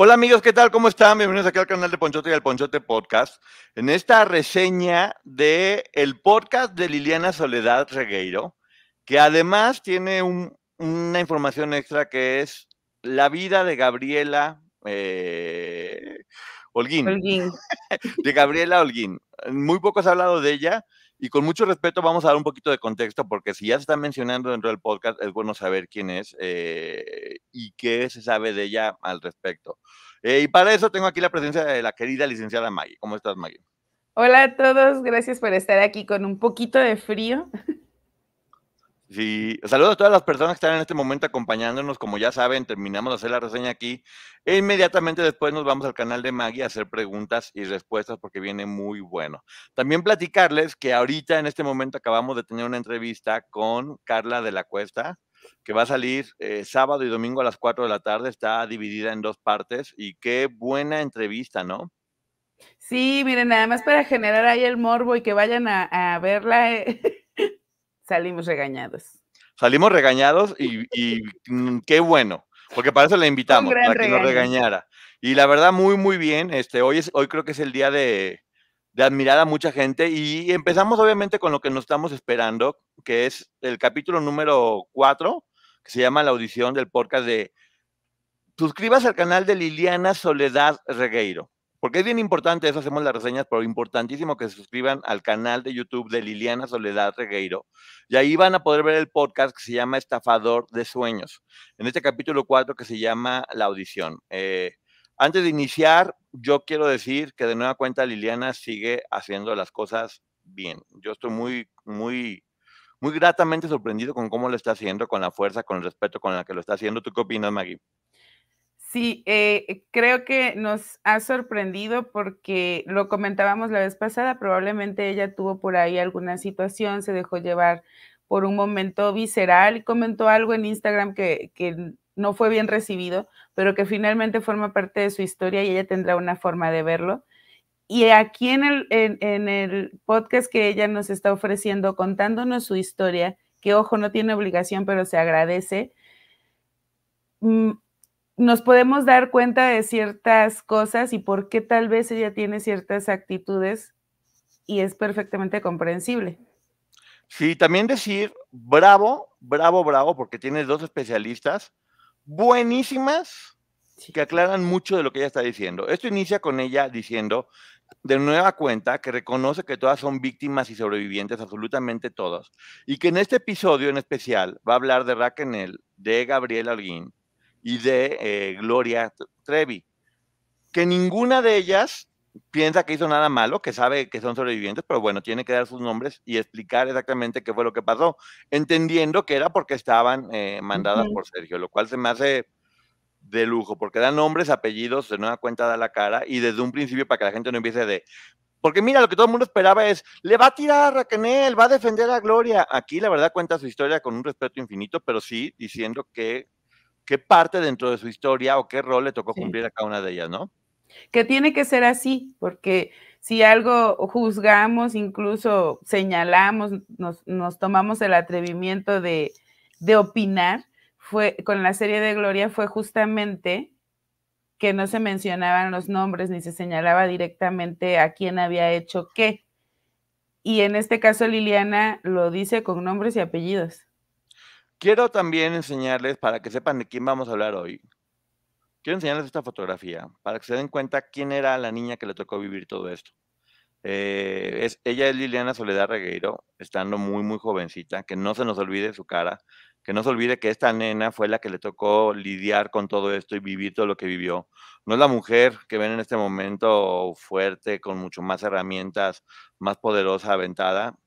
Hola amigos, ¿qué tal? ¿Cómo están? Bienvenidos aquí al canal de Ponchote y al Ponchote Podcast. En esta reseña de el podcast de Liliana Soledad Regueiro, que además tiene una información extra que es la vida de Gabriela eh, Holguín. Holguín. de Gabriela Holguín. Muy poco se ha hablado de ella y con mucho respeto vamos a dar un poquito de contexto porque si ya se está mencionando dentro del podcast es bueno saber quién es eh, y qué se sabe de ella al respecto. Eh, y para eso tengo aquí la presencia de la querida licenciada Maggie. ¿Cómo estás, Maggie? Hola a todos, gracias por estar aquí con un poquito de frío. Sí, saludos a todas las personas que están en este momento acompañándonos. Como ya saben, terminamos de hacer la reseña aquí. E inmediatamente después nos vamos al canal de Maggie a hacer preguntas y respuestas porque viene muy bueno. También platicarles que ahorita en este momento acabamos de tener una entrevista con Carla de la Cuesta, que va a salir eh, sábado y domingo a las 4 de la tarde. Está dividida en dos partes y qué buena entrevista, ¿no? Sí, miren, nada más para generar ahí el morbo y que vayan a, verla. Eh, Salimos regañados. Salimos regañados y, mm, qué bueno, porque para eso la invitamos, para que nos regañara. Y la verdad, muy, muy bien. Este, hoy, es, hoy creo que es el día de, admirar a mucha gente y empezamos obviamente con lo que nos estamos esperando, que es el capítulo número 4, que se llama La audición del podcast de Suscríbase al canal de Liliana Soledad Regueiro. Porque es bien importante, eso hacemos las reseñas, pero importantísimo que se suscriban al canal de YouTube de Liliana Soledad Regueiro. Y ahí van a poder ver el podcast que se llama Estafador de Sueños. En este capítulo 4 que se llama La Audición. Eh, antes de iniciar, yo quiero decir que de nueva cuenta Liliana sigue haciendo las cosas bien. Yo estoy muy, muy, muy gratamente sorprendido con cómo lo está haciendo, con la fuerza, con el respeto con la que lo está haciendo. ¿Tú qué opinas, Maggie? Sí, eh, creo que nos ha sorprendido porque lo comentábamos la vez pasada, probablemente ella tuvo por ahí alguna situación, se dejó llevar por un momento visceral y comentó algo en Instagram que, no fue bien recibido, pero que finalmente forma parte de su historia y ella tendrá una forma de verlo. Y aquí en el, en el podcast que ella nos está ofreciendo, contándonos su historia, que ojo, no tiene obligación, pero se agradece mm, nos podemos dar cuenta de ciertas cosas y por qué tal vez ella tiene ciertas actitudes y es perfectamente comprensible. Sí, también decir bravo, bravo, bravo, porque tiene dos especialistas buenísimas que aclaran mucho de lo que ella está diciendo. Esto inicia con ella diciendo de nueva cuenta que reconoce que todas son víctimas y sobrevivientes, absolutamente todos, y que en este episodio en especial va a hablar de Raquel, de Gabriel Alguín, y de eh, Gloria Trevi, que ninguna de ellas piensa que hizo nada malo, que sabe que son sobrevivientes, pero bueno, tiene que dar sus nombres y explicar exactamente qué fue lo que pasó, entendiendo que era porque estaban eh, mandadas por Sergio, lo cual se me hace de lujo, porque dan nombres, apellidos, de nueva cuenta da la cara y desde un principio para que la gente no empiece de... Porque mira, lo que todo el mundo esperaba es, le va a tirar a Raquel, va a defender a Gloria. Aquí la verdad cuenta su historia con un respeto infinito, pero sí diciendo que qué parte dentro de su historia o qué rol le tocó cumplir a cada una de ellas, ¿no? Que tiene que ser así, porque si algo juzgamos, incluso señalamos, nos, tomamos el atrevimiento de, de, opinar, fue con la serie de Gloria fue justamente que no se mencionaban los nombres ni se señalaba directamente a quién había hecho qué. Y en este caso Liliana lo dice con nombres y apellidos. Quiero también enseñarles, para que sepan de quién vamos a hablar hoy, quiero enseñarles esta fotografía, para que se den cuenta quién era la niña que le tocó vivir todo esto. Eh, es, ella es Liliana Soledad Regueiro, estando muy, muy jovencita, que no se nos olvide su cara, que no se olvide que esta nena fue la que le tocó lidiar con todo esto y vivir todo lo que vivió. No es la mujer que ven en este momento fuerte, con mucho más herramientas, más poderosa, aventada.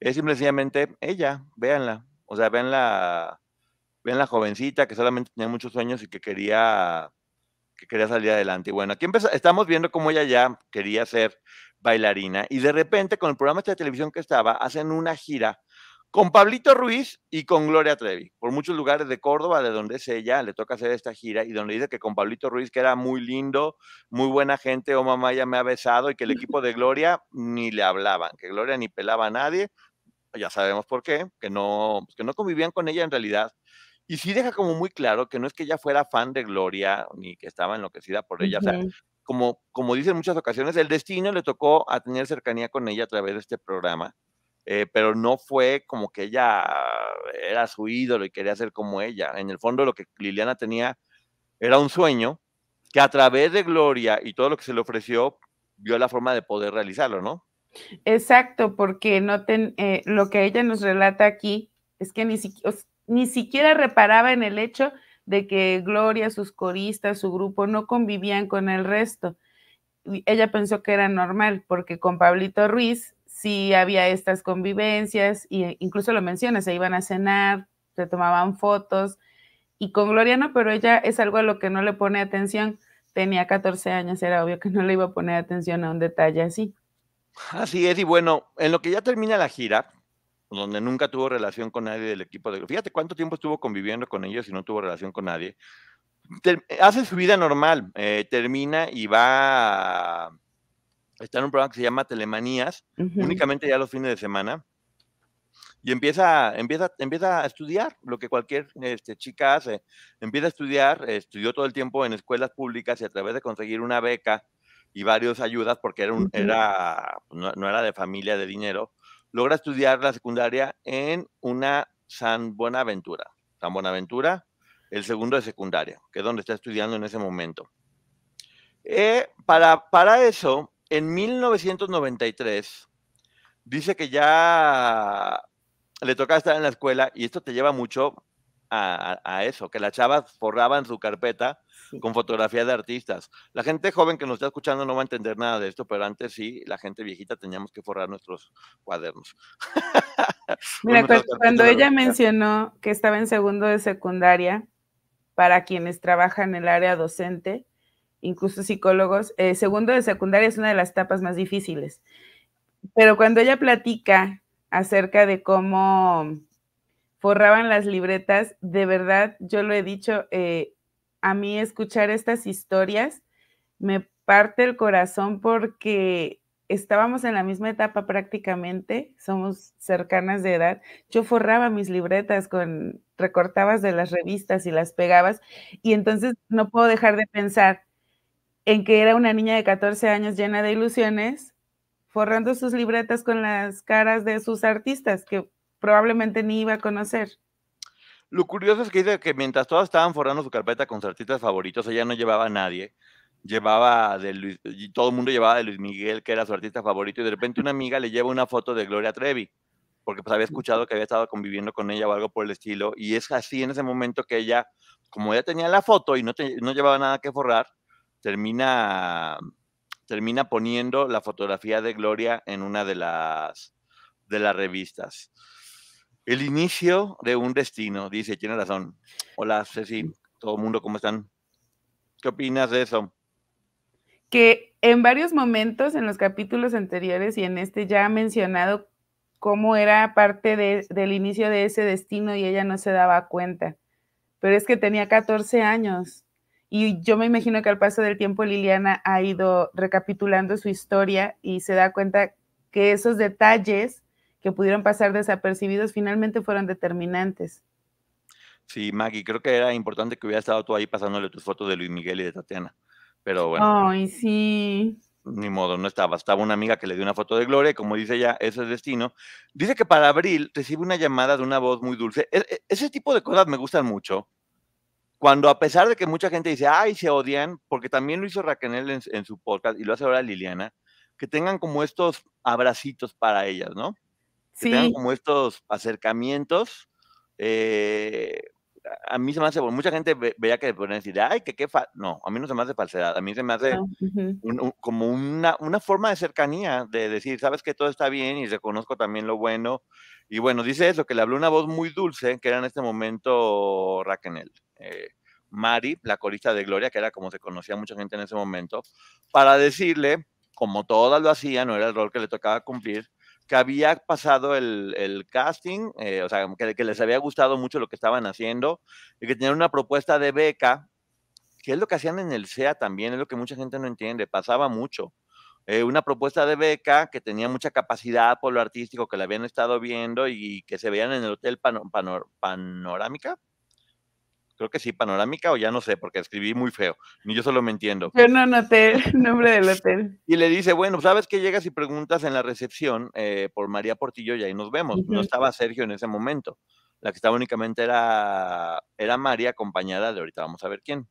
Es simplemente ella, véanla, o sea, ven la, ven la jovencita que solamente tenía muchos sueños y que quería, que quería salir adelante. Y bueno, aquí estamos viendo cómo ella ya quería ser bailarina y de repente con el programa de televisión que estaba, hacen una gira con Pablito Ruiz y con Gloria Trevi, por muchos lugares de Córdoba, de donde es ella, le toca hacer esta gira y donde dice que con Pablito Ruiz, que era muy lindo, muy buena gente, oh, mamá ya me ha besado y que el equipo de Gloria ni le hablaban, que Gloria ni pelaba a nadie, ya sabemos por qué, que no, pues, que no convivían con ella en realidad Y sí deja como muy claro que no es que ella fuera fan de Gloria ni que estaba enloquecida por ella. O sea, como, como dice en muchas ocasiones, el destino le tocó a tener cercanía con ella a través de este programa. Eh, pero no fue como que ella era su ídolo y quería ser como ella. En el fondo lo que Liliana tenía era un sueño que a través de Gloria y todo lo que se le ofreció, vio la forma de poder realizarlo, ¿no? Exacto, porque no eh, lo que ella nos relata aquí es que ni, ni siquiera reparaba en el hecho de que Gloria, sus coristas, su grupo no convivían con el resto. Ella pensó que era normal, porque con Pablito Ruiz sí había estas convivencias, e incluso lo menciona, se iban a cenar, se tomaban fotos, y con Gloria no, pero ella es algo a lo que no le pone atención. Tenía 14 años, era obvio que no le iba a poner atención a un detalle así. Así es, y bueno, en lo que ya termina la gira, donde nunca tuvo relación con nadie del equipo de... Fíjate cuánto tiempo estuvo conviviendo con ellos y no tuvo relación con nadie. hace su vida normal, eh, termina y va... está en un programa que se llama Telemanías, únicamente ya los fines de semana, y empieza, empieza, empieza a estudiar lo que cualquier este, chica hace. Empieza a estudiar, estudió todo el tiempo en escuelas públicas y a través de conseguir una beca y varias ayudas, porque era un, era, no, era de familia de dinero, logra estudiar la secundaria en una San Buenaventura. San Buenaventura, el segundo de secundaria, que es donde está estudiando en ese momento. Eh, para, para eso, en 1993, dice que ya le tocaba estar en la escuela y esto te lleva mucho a, eso, que las chavas forraban su carpeta con fotografías de artistas. La gente joven que nos está escuchando no va a entender nada de esto, pero antes sí, la gente viejita teníamos que forrar nuestros cuadernos. Mira, cuando, ella mencionó que estaba en segundo de secundaria, para quienes trabajan en el área docente, incluso psicólogos, eh, segundo de secundaria es una de las etapas más difíciles. Pero cuando ella platica acerca de cómo forraban las libretas, de verdad, yo lo he dicho, eh, a mí escuchar estas historias me parte el corazón porque estábamos en la misma etapa prácticamente, somos cercanas de edad. Yo forraba mis libretas con recortabas de las revistas y las pegabas y entonces no puedo dejar de pensar en que era una niña de 14 años llena de ilusiones forrando sus libretas con las caras de sus artistas que probablemente ni iba a conocer. Lo curioso es que dice que mientras todos estaban forrando su carpeta con sus artistas favoritos, ella no llevaba a nadie. Llevaba de Luis, y todo el mundo llevaba de Luis Miguel, que era su artista favorito, y de repente una amiga le lleva una foto de Gloria Trevi, porque pues había escuchado que había estado conviviendo con ella o algo por el estilo, y es así en ese momento que ella, como ya tenía la foto y no, no llevaba nada que forrar, termina termina poniendo la fotografía de Gloria en una de las, de las revistas. El inicio de un destino, dice, tiene razón. Hola, Ceci, todo el mundo, ¿cómo están? ¿Qué opinas de eso? Que en varios momentos en los capítulos anteriores y en este ya ha mencionado cómo era parte del inicio de ese destino y ella no se daba cuenta. Pero es que tenía 14 años. Y yo me imagino que al paso del tiempo Liliana ha ido recapitulando su historia y se da cuenta que esos detalles que pudieron pasar desapercibidos finalmente fueron determinantes. Sí, Maggie, creo que era importante que hubiera estado tú ahí pasándole tus fotos de Luis Miguel y de Tatiana. Pero bueno. Ay, sí. Ni modo, no estaba. Estaba una amiga que le dio una foto de Gloria y como dice ella, ese es destino. Dice que para abril recibe una llamada de una voz muy dulce. E, e, ese tipo de cosas me gustan mucho cuando a pesar de que mucha gente dice, ay, se odian, porque también lo hizo Raquel en, su podcast y lo hace ahora Liliana, que tengan como estos abracitos para ellas, ¿no? Que tengan como estos acercamientos. Eh, a mí se me hace, mucha gente veía que ponen decir, ay, que qué, no, a mí no se me hace falsedad, a mí se me hace ah, como una, una, forma de cercanía, de decir, sabes que todo está bien y reconozco también lo bueno. Y bueno, dice eso, que le habló una voz muy dulce, que era en este momento Raquel. Eh, Mari, la corista de Gloria, que era como se conocía mucha gente en ese momento, para decirle, como todas lo hacían, no era el rol que le tocaba cumplir, que había pasado el, casting, eh, o sea, que, les había gustado mucho lo que estaban haciendo y que tenían una propuesta de beca, que es lo que hacían en el SEA también, es lo que mucha gente no entiende, pasaba mucho. Eh, una propuesta de beca que tenía mucha capacidad por lo artístico que le habían estado viendo y que se veían en el Hotel Panorámica, creo que sí, panorámica o ya no sé, porque escribí muy feo, ni yo solo me entiendo. Yo no anoté el nombre del hotel. Y le dice, bueno, ¿sabes qué? Llegas y preguntas en la recepción eh, por María Portillo y ahí nos vemos. No estaba Sergio en ese momento. La que estaba únicamente era, era María, acompañada de ahorita vamos a ver quién.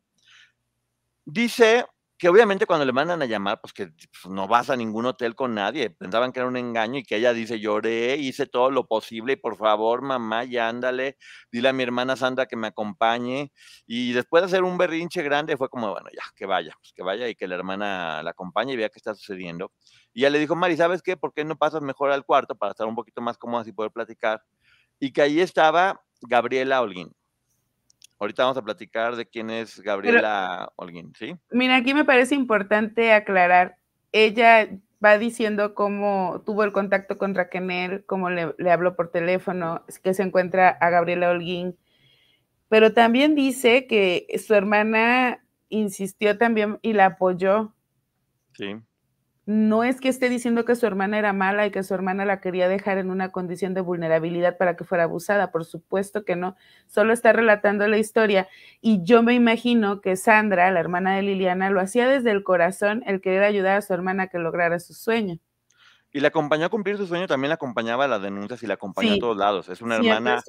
Dice que obviamente cuando le mandan a llamar, pues que pues, no vas a ningún hotel con nadie, pensaban que era un engaño y que ella dice, lloré, hice todo lo posible y por favor, mamá, ya ándale, dile a mi hermana Sandra que me acompañe. Y después de hacer un berrinche grande, fue como, bueno, ya, que vaya, pues que vaya y que la hermana la acompañe y vea qué está sucediendo. Y ya le dijo, Mari, ¿sabes qué? ¿Por qué no pasas mejor al cuarto para estar un poquito más cómoda y poder platicar? Y que ahí estaba Gabriela Holguín. Ahorita vamos a platicar de quién es Gabriela Holguín, ¿sí? Mira, aquí me parece importante aclarar. Ella va diciendo cómo tuvo el contacto con Raquel, cómo le, le habló por teléfono, que se encuentra a Gabriela Holguín, pero también dice que su hermana insistió también y la apoyó. Sí no es que esté diciendo que su hermana era mala y que su hermana la quería dejar en una condición de vulnerabilidad para que fuera abusada, por supuesto que no, solo está relatando la historia y yo me imagino que Sandra, la hermana de Liliana, lo hacía desde el corazón el querer ayudar a su hermana a que lograra su sueño. Y la acompañó a cumplir su sueño, también la acompañaba a las denuncias y la acompañó a todos lados. Es una hermana.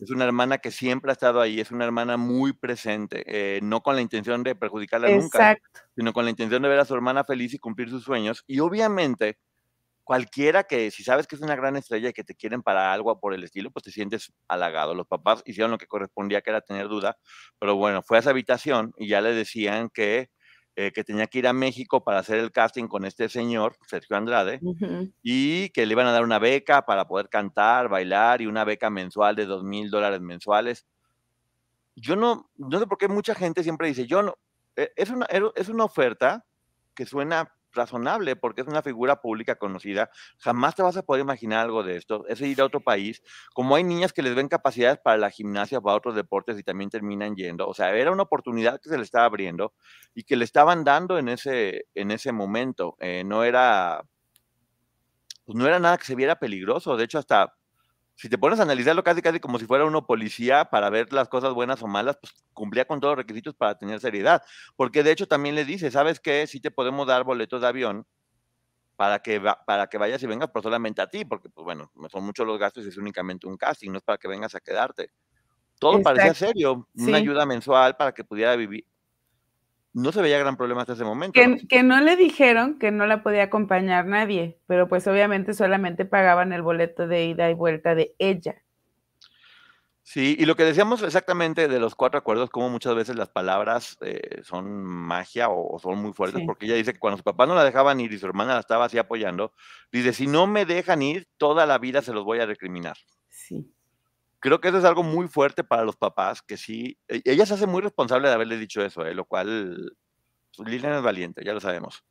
Es una hermana que siempre ha estado ahí, es una hermana muy presente, eh, no con la intención de perjudicarla nunca, sino con la intención de ver a su hermana feliz y cumplir sus sueños. Y obviamente, cualquiera que, si sabes que es una gran estrella y que te quieren para algo por el estilo, pues te sientes halagado. Los papás hicieron lo que correspondía, que era tener duda, pero bueno, fue a esa habitación y ya le decían que eh, que tenía que ir a México para hacer el casting con este señor, Sergio Andrade, y que le iban a dar una beca para poder cantar, bailar y una beca mensual de dos mil dólares mensuales. Yo no, no sé por qué mucha gente siempre dice, yo no, e, es una, es una oferta que suena razonable porque es una figura pública conocida. Jamás te vas a poder imaginar algo de esto. Es ir a otro país. Como hay niñas que les ven capacidades para la gimnasia, para otros deportes y también terminan yendo. O sea, era una oportunidad que se le estaba abriendo y que le estaban dando en ese, en ese momento. Eh, no era, pues no era nada que se viera peligroso. De hecho, hasta si te pones a analizarlo casi casi como si fuera uno policía para ver las cosas buenas o malas, pues cumplía con todos los requisitos para tener seriedad. Porque de hecho también le dice, ¿sabes qué? Si te podemos dar boletos de avión para que, para que vayas y vengas, pero solamente a ti, porque pues bueno, son muchos los gastos y es únicamente un casting, no es para que vengas a quedarte. Todo parecía serio, una ayuda mensual para que pudiera vivir, no se veía gran problema hasta ese momento. Que ¿no? le dijeron que no la podía acompañar nadie, pero pues obviamente solamente pagaban el boleto de ida y vuelta de ella. Sí, y lo que decíamos exactamente de los cuatro acuerdos, como muchas veces las palabras eh, son magia o, son muy fuertes, porque ella dice que cuando su papá no la dejaban ir y su hermana la estaba así apoyando, dice, si no me dejan ir, toda la vida se los voy a recriminar. Sí. Creo que eso es algo muy fuerte para los papás, que sí, e, ella se hace muy responsable de haberle dicho eso, ¿eh? lo cual pues, Lilian es valiente, ya lo sabemos.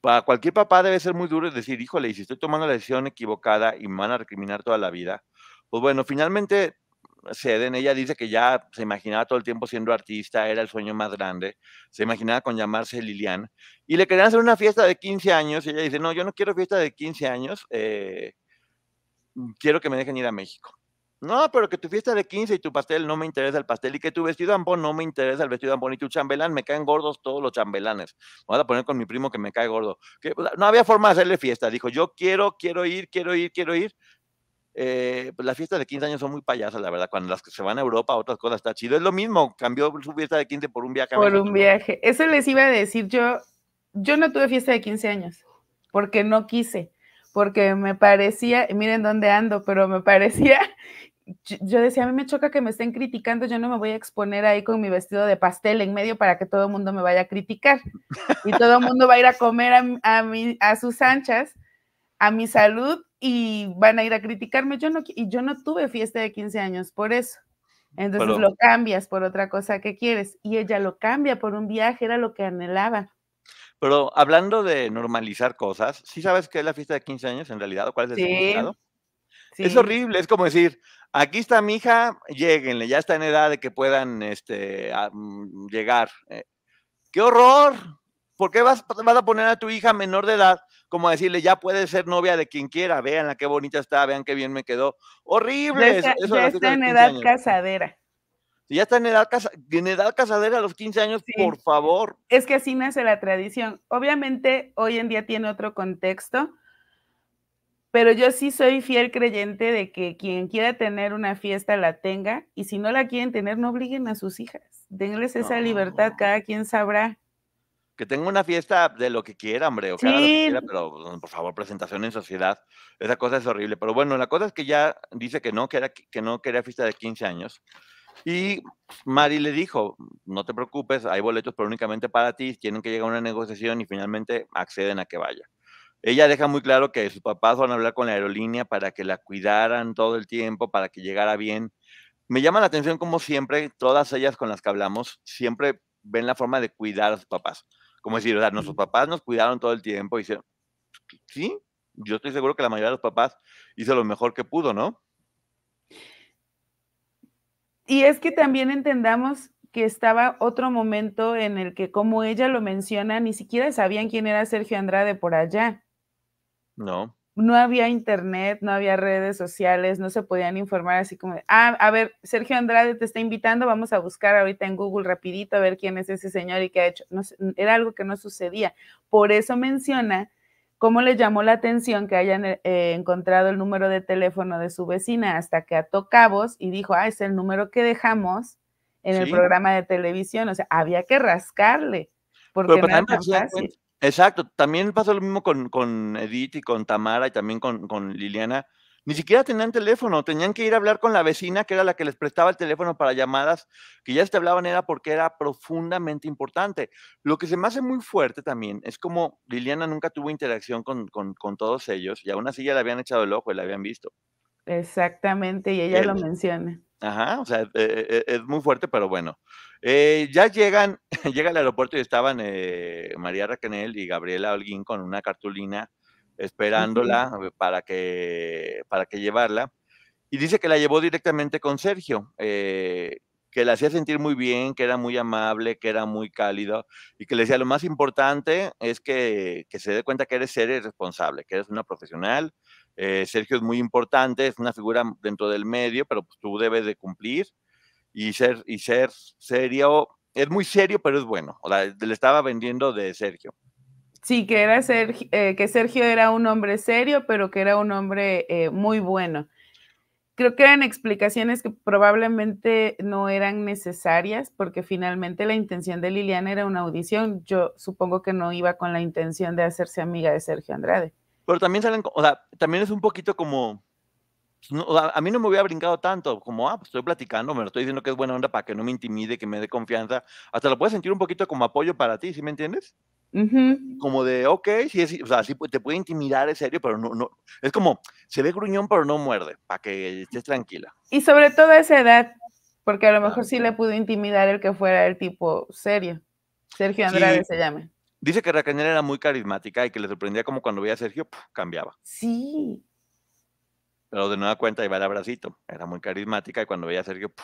Para cualquier papá debe ser muy duro decir, híjole, y si estoy tomando la decisión equivocada y me van a recriminar toda la vida, pues bueno, finalmente ceden, ella dice que ya se imaginaba todo el tiempo siendo artista, era el sueño más grande, se imaginaba con llamarse Lilian, y le querían hacer una fiesta de 15 años, y ella dice, no, yo no quiero fiesta de 15 años, eh, quiero que me dejen ir a México. No, pero que tu fiesta de 15 y tu pastel no me interesa el pastel y que tu vestido ampón no me interesa el vestido ampón y tu chambelán me caen gordos todos los chambelanes. Voy a poner con mi primo que me cae gordo. Que, no había forma de hacerle fiesta. Dijo, yo quiero, quiero ir, quiero ir, quiero ir. Eh, pues las fiestas de 15 años son muy payasas, la verdad. Cuando las que se van a Europa, otras cosas está chido. Es lo mismo, cambió su fiesta de 15 por un viaje. por un viaje. Eso les iba a decir yo. Yo no tuve fiesta de 15 años porque no quise, porque me parecía, miren dónde ando, pero me parecía yo decía, a mí me choca que me estén criticando, yo no me voy a exponer ahí con mi vestido de pastel en medio para que todo el mundo me vaya a criticar. Y todo el mundo va a ir a comer a, a, sus anchas, a mi salud, y van a ir a criticarme. Yo no, y yo no tuve fiesta de 15 años por eso. Entonces lo cambias por otra cosa que quieres. Y ella lo cambia por un viaje, era lo que anhelaba. Pero hablando de normalizar cosas, ¿sí sabes qué es la fiesta de 15 años en realidad? ¿Cuál es el significado? Es horrible, es como decir, aquí está mi hija, lleguenle, ya está en edad de que puedan este, mm, llegar. Eh, ¡Qué horror! ¿Por qué vas, vas, a poner a tu hija menor de edad como a decirle, ya puede ser novia de quien quiera, vean la qué bonita está, vean qué bien me quedó? ¡Horrible! Ya está, en edad casadera. ya está en edad, en edad casadera a los 15 años, por favor. Es que así nace la tradición. Obviamente, hoy en día tiene otro contexto, pero yo sí soy fiel creyente de que quien quiera tener una fiesta la tenga, y si no la quieren tener, no obliguen a sus hijas. Denles esa libertad, cada quien sabrá. Que tenga una fiesta de lo que quiera, hombre, o que pero por favor, presentación en sociedad, esa cosa es horrible. Pero bueno, la cosa es que ya dice que no, que, era, que no quería fiesta de 15 años. Y Mari le dijo, no te preocupes, hay boletos, pero únicamente para ti, tienen que llegar a una negociación y finalmente acceden a que vaya. Ella deja muy claro que sus papás van a hablar con la aerolínea para que la cuidaran todo el tiempo, para que llegara bien. Me llama la atención como siempre, todas ellas con las que hablamos, siempre ven la forma de cuidar a sus papás. Como decir, o sea, nuestros papás nos cuidaron todo el tiempo y dijeron, sí, yo estoy seguro que la mayoría de los papás hizo lo mejor que pudo, ¿no? Y es que también entendamos que estaba otro momento en el que, como ella lo menciona, ni siquiera sabían quién era Sergio Andrade por allá. No. No había internet, no había redes sociales, no se podían informar así como, ah, a ver, Sergio Andrade te está invitando, vamos a buscar ahorita en Google rapidito a ver quién es ese señor y qué ha hecho. No, era algo que no sucedía. Por eso menciona cómo le llamó la atención que hayan eh, encontrado el número de teléfono de su vecina hasta que ató cabos y dijo, ah, es el número que dejamos en el programa de televisión. O sea, había que rascarle. Porque no era fácil. Exacto, también pasó lo mismo con, con, Edith y con Tamara y también con, con Liliana ni siquiera tenían teléfono, tenían que ir a hablar con la vecina, que era la que les prestaba el teléfono para llamadas, que ya te hablaban era porque era profundamente importante. Lo que se me hace muy fuerte también es como Liliana nunca tuvo interacción con, todos ellos y aún así ya le habían echado el ojo y la habían visto. Exactamente, y ella lo menciona. Ajá, o sea, e, e, e, es, muy fuerte, pero bueno. Eh, ya llegan, llega al aeropuerto y estaban eh, María Raquenel y Gabriela Holguín con una cartulina esperándola para que, para que llevarla. Y dice que la llevó directamente con Sergio, eh, que la hacía sentir muy bien, que era muy amable, que era muy cálido y que le decía lo más importante es que, se dé cuenta que eres seria y responsable, que eres una profesional. Eh, Sergio es muy importante, es una figura dentro del medio, pero pues, tú debes de cumplir y ser, y ser serio. Es muy serio, pero es bueno. O sea, le estaba vendiendo de Sergio. Sí, que era Sergio, eh, que Sergio era un hombre serio, pero que era un hombre eh, muy bueno. Creo que eran explicaciones que probablemente no eran necesarias, porque finalmente la intención de Liliana era una audición. Yo supongo que no iba con la intención de hacerse amiga de Sergio Andrade. Pero también salen, o sea, también es un poquito como, a mí no me hubiera brincado tanto, como, ah, pues estoy platicando, me lo estoy diciendo que es buena onda para que no me intimide, que me dé confianza. Hasta lo puedes sentir un poquito como apoyo para ti, ¿sí me entiendes? Como de, ok, sí, es, o sea, sí te puede intimidar, es serio, pero no, no, es como, se ve gruñón, pero no muerde, para que estés tranquila. Y sobre todo a esa edad, porque a lo mejor sí le pudo intimidar el que fuera el tipo serio. Sergio Andrade se llama. Dice que Raquel era muy carismática y que le sorprendía como cuando veía a Sergio, cambiaba. Sí. Pero de nueva cuenta iba el abracito. Era muy carismática y cuando veía a Sergio,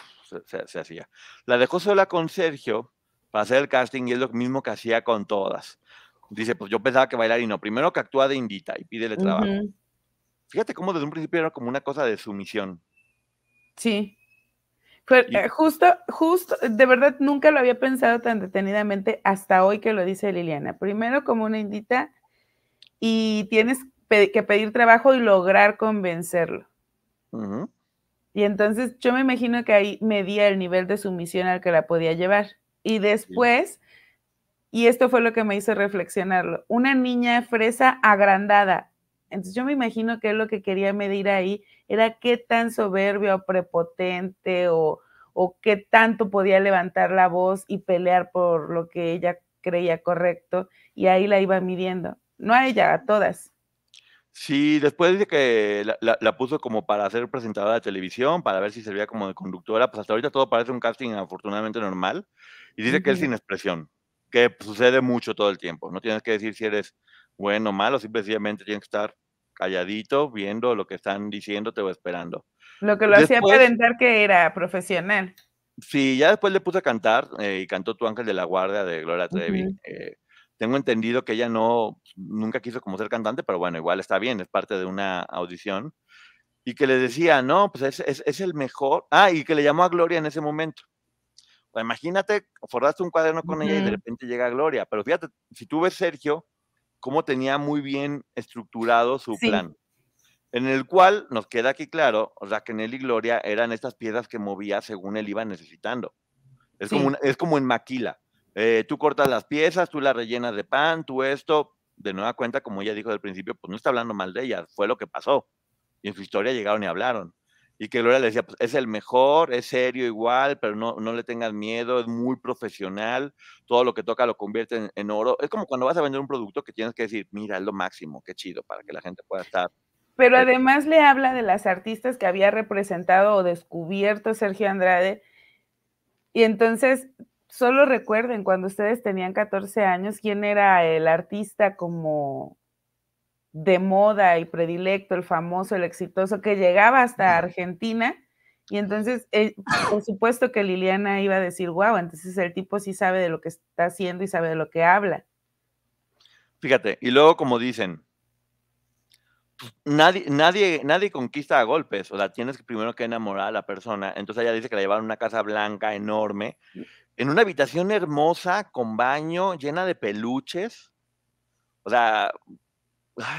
se, se hacía. La dejó sola con Sergio para hacer el casting y es lo mismo que hacía con todas. Dice, pues yo pensaba que bailar y no, primero que actúa de indita y pídele trabajo. Fíjate cómo desde un principio era como una cosa de sumisión. Sí. Eh, justo, justo, de verdad nunca lo había pensado tan detenidamente hasta hoy que lo dice Liliana. Primero como una indita y tienes que pedir trabajo y lograr convencerlo. Y entonces yo me imagino que ahí medía el nivel de sumisión al que la podía llevar. Y después, y esto fue lo que me hizo reflexionarlo, una niña fresa agrandada. Entonces yo me imagino que lo que quería medir ahí era qué tan soberbia o prepotente o, o qué tanto podía levantar la voz y pelear por lo que ella creía correcto. Y ahí la iba midiendo. No a ella, a todas. Sí, después de que la, puso como para ser presentadora de televisión, para ver si servía como de conductora, pues hasta ahorita todo parece un casting afortunadamente normal. Y dice que es sin expresión, que sucede mucho todo el tiempo. No tienes que decir si eres bueno o malo, simplemente tienes que estar calladito, viendo lo que están diciéndote o esperando. Lo que lo hacía aparentar que era profesional. Sí, ya después le puse a cantar eh, y cantó Tu Ángel de la Guardia de Gloria Trevi. eh, tengo entendido que ella no, nunca quiso como ser cantante, pero bueno, igual está bien, es parte de una audición. Y que le decía, no, pues es, es, el mejor. Ah, y que le llamó a Gloria en ese momento. Imagínate, forraste un cuaderno con ella y de repente llega Gloria. Pero fíjate, si tú ves Sergio, cómo tenía muy bien estructurado su Sí. plan, en el cual nos queda aquí claro, Raquel y Gloria eran estas piezas que movía según él iba necesitando. Es, como, una- es como en maquila. Eh, tú cortas las piezas, tú las rellenas de pan, tú esto, de nueva cuenta, como ella dijo del principio, pues no está hablando mal de ella, fue lo que pasó. Y en su historia llegaron y hablaron. Y que Gloria le decía, pues es el mejor, es serio igual, pero no, no le tengas miedo, es muy profesional, todo lo que toca lo convierte en, en oro. Es como cuando vas a vender un producto que tienes que decir, mira, es lo máximo, qué chido, para que la gente pueda estar. Pero Eh, además le habla de las artistas que había representado o descubierto Sergio Andrade. Y entonces, solo recuerden cuando ustedes tenían 14 años, quién era el artista como de moda y predilecto, el famoso, el exitoso, que llegaba hasta Argentina. Y entonces, eh, por supuesto que Liliana iba a decir, wow, entonces el tipo sí sabe de lo que está haciendo y sabe de lo que habla. Fíjate, y luego como dicen, pues, nadie, nadie, nadie conquista a golpes, o sea, tienes que primero que enamorar a la persona. Entonces ella dice que la llevaron a una casa blanca enorme, en una habitación hermosa, con baño, llena de peluches. O sea,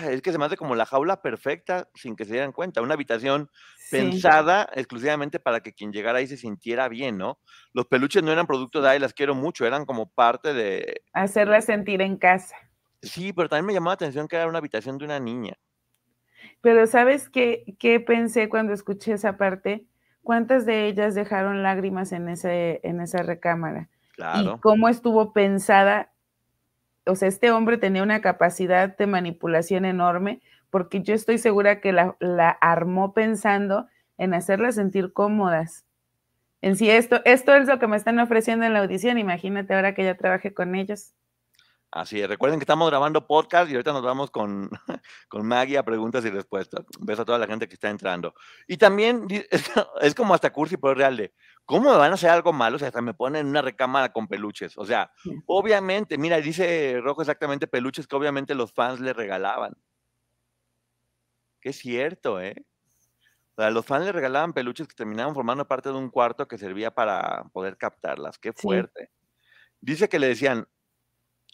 es que se me hace como la jaula perfecta sin que se dieran cuenta. Una habitación Sí. pensada exclusivamente para que quien llegara ahí se sintiera bien, ¿no? Los peluches no eran producto de ahí, las quiero mucho, eran como parte de... Hacerla sentir en casa. Sí, pero también me llamó la atención que era una habitación de una niña. Pero ¿sabes qué, qué pensé cuando escuché esa parte? ¿Cuántas de ellas dejaron lágrimas en, ese, en esa recámara? Claro. Y cómo estuvo pensada. O sea, este hombre tenía una capacidad de manipulación enorme, porque yo estoy segura que la, la armó pensando en hacerlas sentir cómodas. En sí, esto, esto es lo que me están ofreciendo en la audición. Imagínate ahora que ya trabajé con ellos. Así es. Recuerden que estamos grabando podcast y ahorita nos vamos con, con Maggie a preguntas y respuestas. Beso a toda la gente que está entrando. Y también es, es como hasta cursi, pero real de, ¿cómo me van a hacer algo malo si hasta me ponen en una recámara con peluches? O sea, Sí. obviamente, mira, dice Rojo exactamente peluches que obviamente los fans le regalaban. Que es cierto, ¿eh? O sea, los fans le regalaban peluches que terminaban formando parte de un cuarto que servía para poder captarlas. Qué Sí. fuerte. Dice que le decían,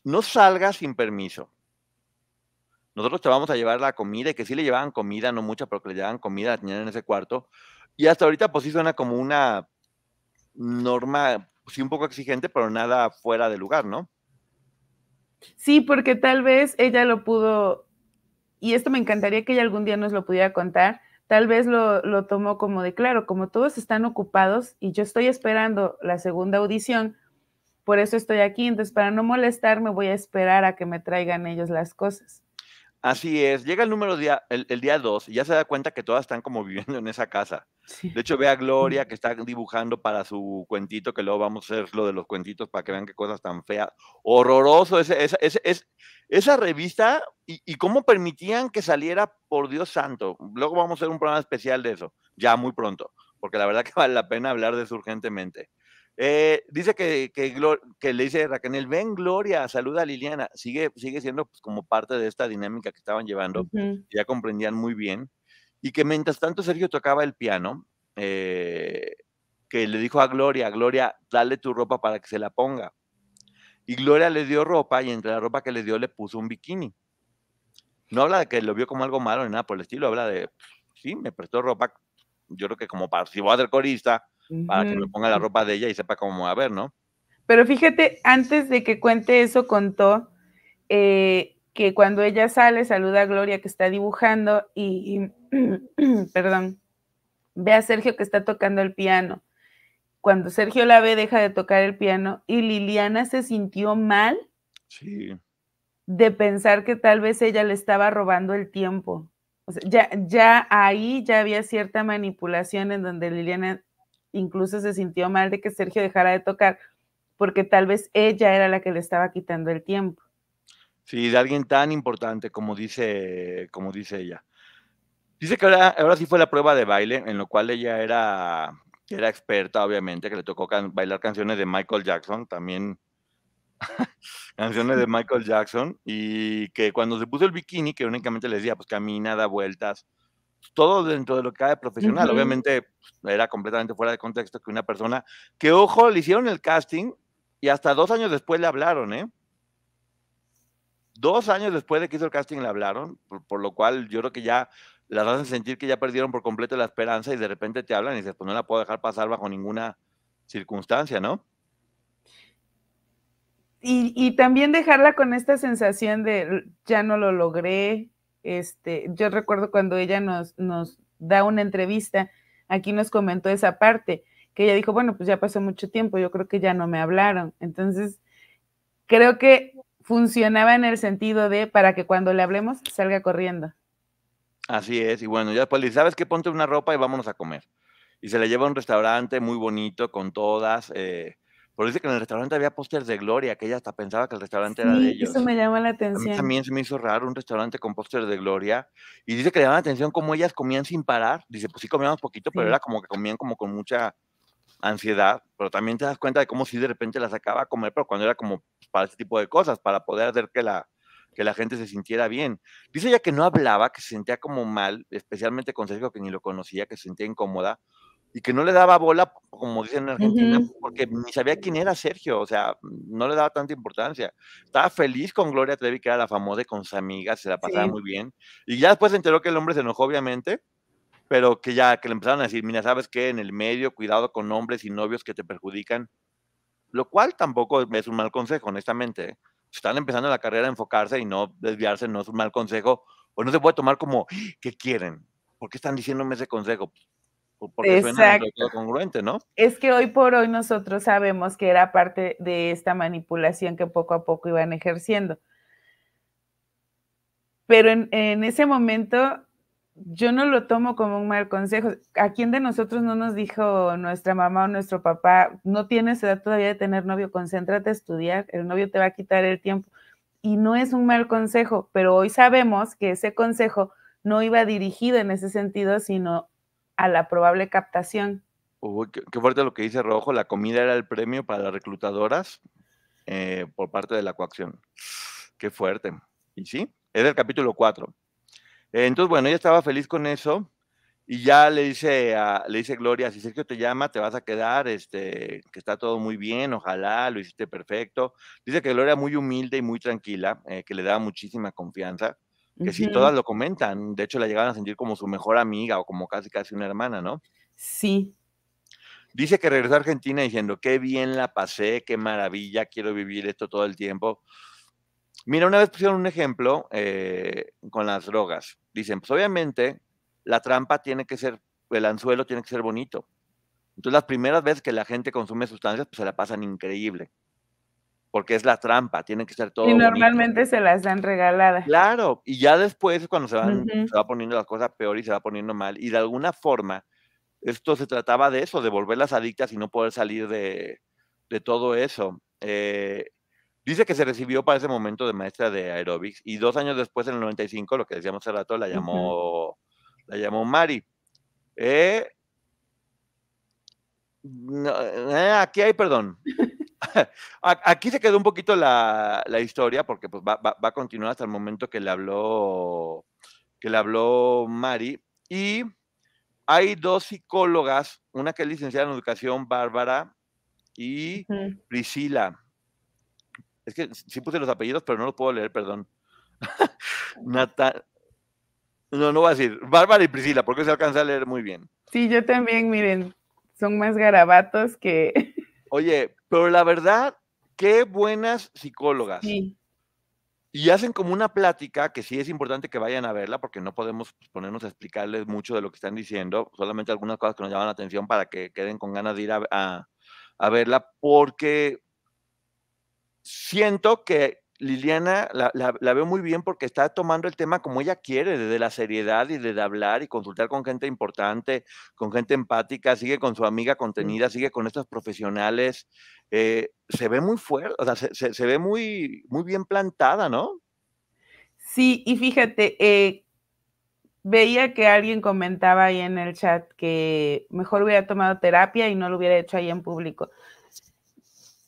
no salgas sin permiso. Nosotros te vamos a llevar la comida y que sí le llevaban comida, no mucha, pero que le llevaban comida, la tenían en ese cuarto. Y hasta ahorita pues sí suena como una norma, sí un poco exigente, pero nada fuera de lugar, ¿no? Sí, porque tal vez ella lo pudo, y esto me encantaría que ella algún día nos lo pudiera contar, tal vez lo, lo tomó como de, claro, como todos están ocupados y yo estoy esperando la segunda audición, por eso estoy aquí, entonces para no molestarme voy a esperar a que me traigan ellos las cosas. Así es, llega el número día, el, el día 2 y ya se da cuenta que todas están como viviendo en esa casa. Sí. De hecho, ve a Gloria que está dibujando para su cuentito, que luego vamos a hacer lo de los cuentitos para que vean qué cosas tan feas. Horroroso ese, ese, ese- es- esa revista y, y cómo permitían que saliera, por Dios santo. Luego vamos a hacer un programa especial de eso, ya muy pronto, porque la verdad que vale la pena hablar de eso urgentemente. Eh, dice que, que, le dice Raquel, ven Gloria, saluda a Liliana. Sigue, sigue siendo pues, como parte de esta dinámica que estaban llevando ya comprendían muy bien, y que mientras tanto Sergio tocaba el piano, eh, que le dijo a Gloria, Gloria, dale tu ropa para que se la ponga. Y Gloria le dio ropa y entre la ropa que le dio le puso un bikini. No habla de que lo vio como algo malo ni nada por el estilo, habla de, sí, me prestó ropa, yo creo que como para, si voy a ser corista, para que me ponga la ropa de ella y sepa cómo va a ver, ¿no? Pero fíjate, antes de que cuente eso, contó eh, que cuando ella sale, saluda a Gloria que está dibujando y, y- perdón, ve a Sergio que está tocando el piano. Cuando Sergio la ve, deja de tocar el piano y Liliana se sintió mal Sí. de pensar que tal vez ella le estaba robando el tiempo. O sea, ya, ya ahí ya había cierta manipulación en donde Liliana incluso se sintió mal de que Sergio dejara de tocar, porque tal vez ella era la que le estaba quitando el tiempo. Sí, de alguien tan importante como dice, como dice ella. Dice que ahora, ahora sí fue la prueba de baile, en lo cual ella era, era experta, obviamente, que le tocó can- bailar canciones de Michael Jackson, también canciones de Michael Jackson, y que cuando se puso el bikini, que únicamente le decía, pues camina, da vueltas, todo dentro de lo que cabe profesional. Obviamente era completamente fuera de contexto que una persona que, ojo, le hicieron el casting y hasta dos años después le hablaron, ¿eh? Dos años después de que hizo el casting le hablaron, por, lo cual yo creo que ya las hacen sentir que ya perdieron por completo la esperanza y de repente te hablan y dices, pues no la puedo dejar pasar bajo ninguna circunstancia, ¿no? Y, también dejarla con esta sensación de ya no lo logré. Este, yo recuerdo cuando ella nos, nos da una entrevista, aquí nos comentó esa parte, que ella dijo, bueno, pues ya pasó mucho tiempo, yo creo que ya no me hablaron. Entonces, creo que funcionaba en el sentido de para que cuando le hablemos salga corriendo. Así es, y bueno, ya después le dice, ¿sabes qué? Ponte una ropa y vámonos a comer. Y se le lleva a un restaurante muy bonito con todas. Eh, pero dice que en el restaurante había pósters de Gloria, que ella hasta pensaba que el restaurante era de ellos. Eso me llama la atención. A mí también se me hizo raro un restaurante con pósters de Gloria. Y dice que le llama la atención cómo ellas comían sin parar. Dice, pues sí comíamos poquito, pero era como que comían como con mucha ansiedad. Pero también te das cuenta de cómo si de repente la sacaba a comer, pero cuando era como para ese tipo de cosas, para poder hacer que la, que la gente se sintiera bien. Dice ella que no hablaba, que se sentía como mal, especialmente con Sergio, que ni lo conocía, que se sentía incómoda y que no le daba bola, como dicen en Argentina, porque ni sabía quién era Sergio, o sea, no le daba tanta importancia. Estaba feliz con Gloria Trevi, que era la famosa, con sus amigas, se la pasaba muy bien. Y ya después se enteró que el hombre se enojó, obviamente, pero que ya, que le empezaron a decir, mira, ¿sabes qué? En el medio, cuidado con hombres y novios que te perjudican. Lo cual tampoco es un mal consejo, honestamente. ¿eh? Si están empezando la carrera a enfocarse y no desviarse, no es un mal consejo, o no se puede tomar como, ¿qué quieren? ¿Por qué están diciéndome ese consejo? Porque suena congruente, ¿no? Es que hoy por hoy nosotros sabemos que era parte de esta manipulación que poco a poco iban ejerciendo. Pero en, ese momento yo no lo tomo como un mal consejo. ¿A quién de nosotros no nos dijo nuestra mamá o nuestro papá, no tienes edad todavía de tener novio, concéntrate a estudiar, el novio te va a quitar el tiempo? Y no es un mal consejo, pero hoy sabemos que ese consejo no iba dirigido en ese sentido, sino a la probable captación. Uy, qué, fuerte lo que dice Rojo, la comida era el premio para las reclutadoras eh, por parte de la coacción. Qué fuerte. Y sí, es el capítulo 4. entonces, bueno, ella estaba feliz con eso y ya le dice, a, le dice Gloria, si Sergio te llama, te vas a quedar, este, que está todo muy bien, ojalá, lo hiciste perfecto. Dice que Gloria muy humilde y muy tranquila, eh, que le da muchísima confianza que si todas lo comentan, de hecho la llegaban a sentir como su mejor amiga o como casi casi una hermana, ¿no? Sí. Dice que regresó a Argentina diciendo, qué bien la pasé, qué maravilla, quiero vivir esto todo el tiempo. Mira, una vez pusieron un ejemplo eh, con las drogas. Dicen, pues obviamente la trampa tiene que ser, el anzuelo tiene que ser bonito. Entonces las primeras veces que la gente consume sustancias, pues se la pasan increíble porque es la trampa, tiene que ser todo. Y normalmente se las dan regaladas. Claro, y ya después cuando se van, se va poniendo las cosas peor y se va poniendo mal, y de alguna forma esto se trataba de eso, de volverlas adictas y no poder salir de, todo eso. Eh, dice que se recibió para ese momento de maestra de aerobics y dos años después, en el 95, lo que decíamos hace rato, la llamó, la llamó Mari. Eh, eh, aquí hay perdón. Aquí se quedó un poquito la, historia porque pues, va, a continuar hasta el momento que le habló que le habló Mari. Y hay dos psicólogas, una que es licenciada en educación, Bárbara, y Priscila. Es que sí puse los apellidos, pero no los puedo leer, perdón. No, no voy a decir. Bárbara y Priscila, porque se alcanza a leer muy bien. Sí, yo también, miren, son más garabatos que. Oye, pero la verdad, qué buenas psicólogas. Sí. Y hacen como una plática que sí es importante que vayan a verla porque no podemos ponernos a explicarles mucho de lo que están diciendo, solamente algunas cosas que nos llaman la atención para que queden con ganas de ir a, a verla porque siento que Liliana la, veo muy bien porque está tomando el tema como ella quiere, desde la seriedad y de hablar y consultar con gente importante, con gente empática, sigue con su amiga contenida, sigue con estos profesionales. Eh, se ve muy fuerte, o sea, se, ve muy, muy bien plantada, ¿no? Sí, y fíjate, eh, veía que alguien comentaba ahí en el chat que mejor hubiera tomado terapia y no lo hubiera hecho ahí en público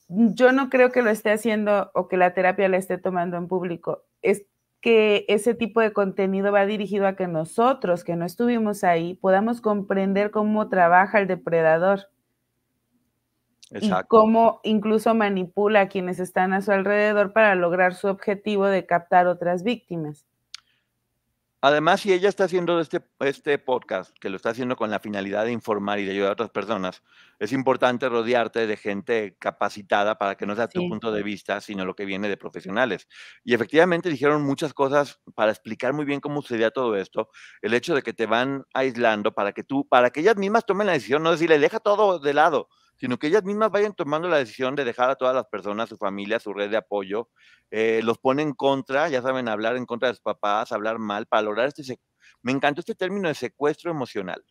yo no creo que lo esté haciendo o que la terapia la esté tomando en público. Es, que ese tipo de contenido va dirigido a que nosotros, que no estuvimos ahí, podamos comprender cómo trabaja el depredador. Y cómo incluso manipula a quienes están a su alrededor para lograr su objetivo de captar otras víctimas. Además, si ella está haciendo este, este podcast, que lo está haciendo con la finalidad de informar y de ayudar a otras personas, es importante rodearte de gente capacitada para que no sea tu punto de vista, sino lo que viene de profesionales. Y efectivamente dijeron muchas cosas para explicar muy bien cómo sucedía todo esto. El hecho de que te van aislando para que tú, para que ellas mismas tomen la decisión, no decirle, deja todo de lado, sino que ellas mismas vayan tomando la decisión de dejar a todas las personas, su familia, su red de apoyo, eh, los pone en contra, ya saben, hablar en contra de sus papás, hablar mal, para lograr este... Me encantó este término de secuestro emocional.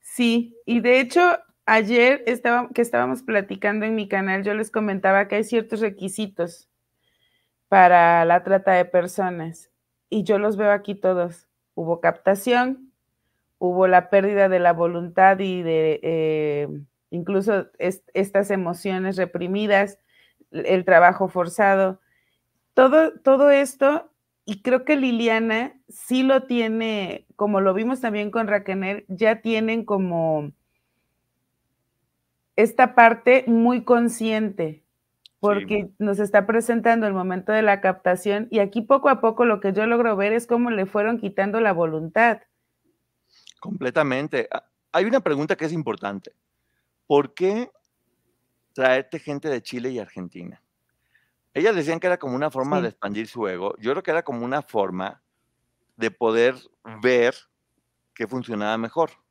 Sí, y de hecho, ayer que estábamos platicando en mi canal, yo les comentaba que hay ciertos requisitos para la trata de personas, y yo los veo aquí todos. Hubo captación, hubo la pérdida de la voluntad y de... Eh, incluso estas emociones reprimidas, el trabajo forzado, todo, todo esto, y creo que Liliana sí lo tiene, como lo vimos también con Raquel, ya tienen como esta parte muy consciente, porque nos está presentando el momento de la captación y aquí poco a poco lo que yo logro ver es cómo le fueron quitando la voluntad. Completamente. Ah, hay una pregunta que es importante. ¿Por qué traerte gente de Chile y Argentina? Ellas decían que era como una forma de expandir su ego. Yo creo que era como una forma de poder ver qué funcionaba mejor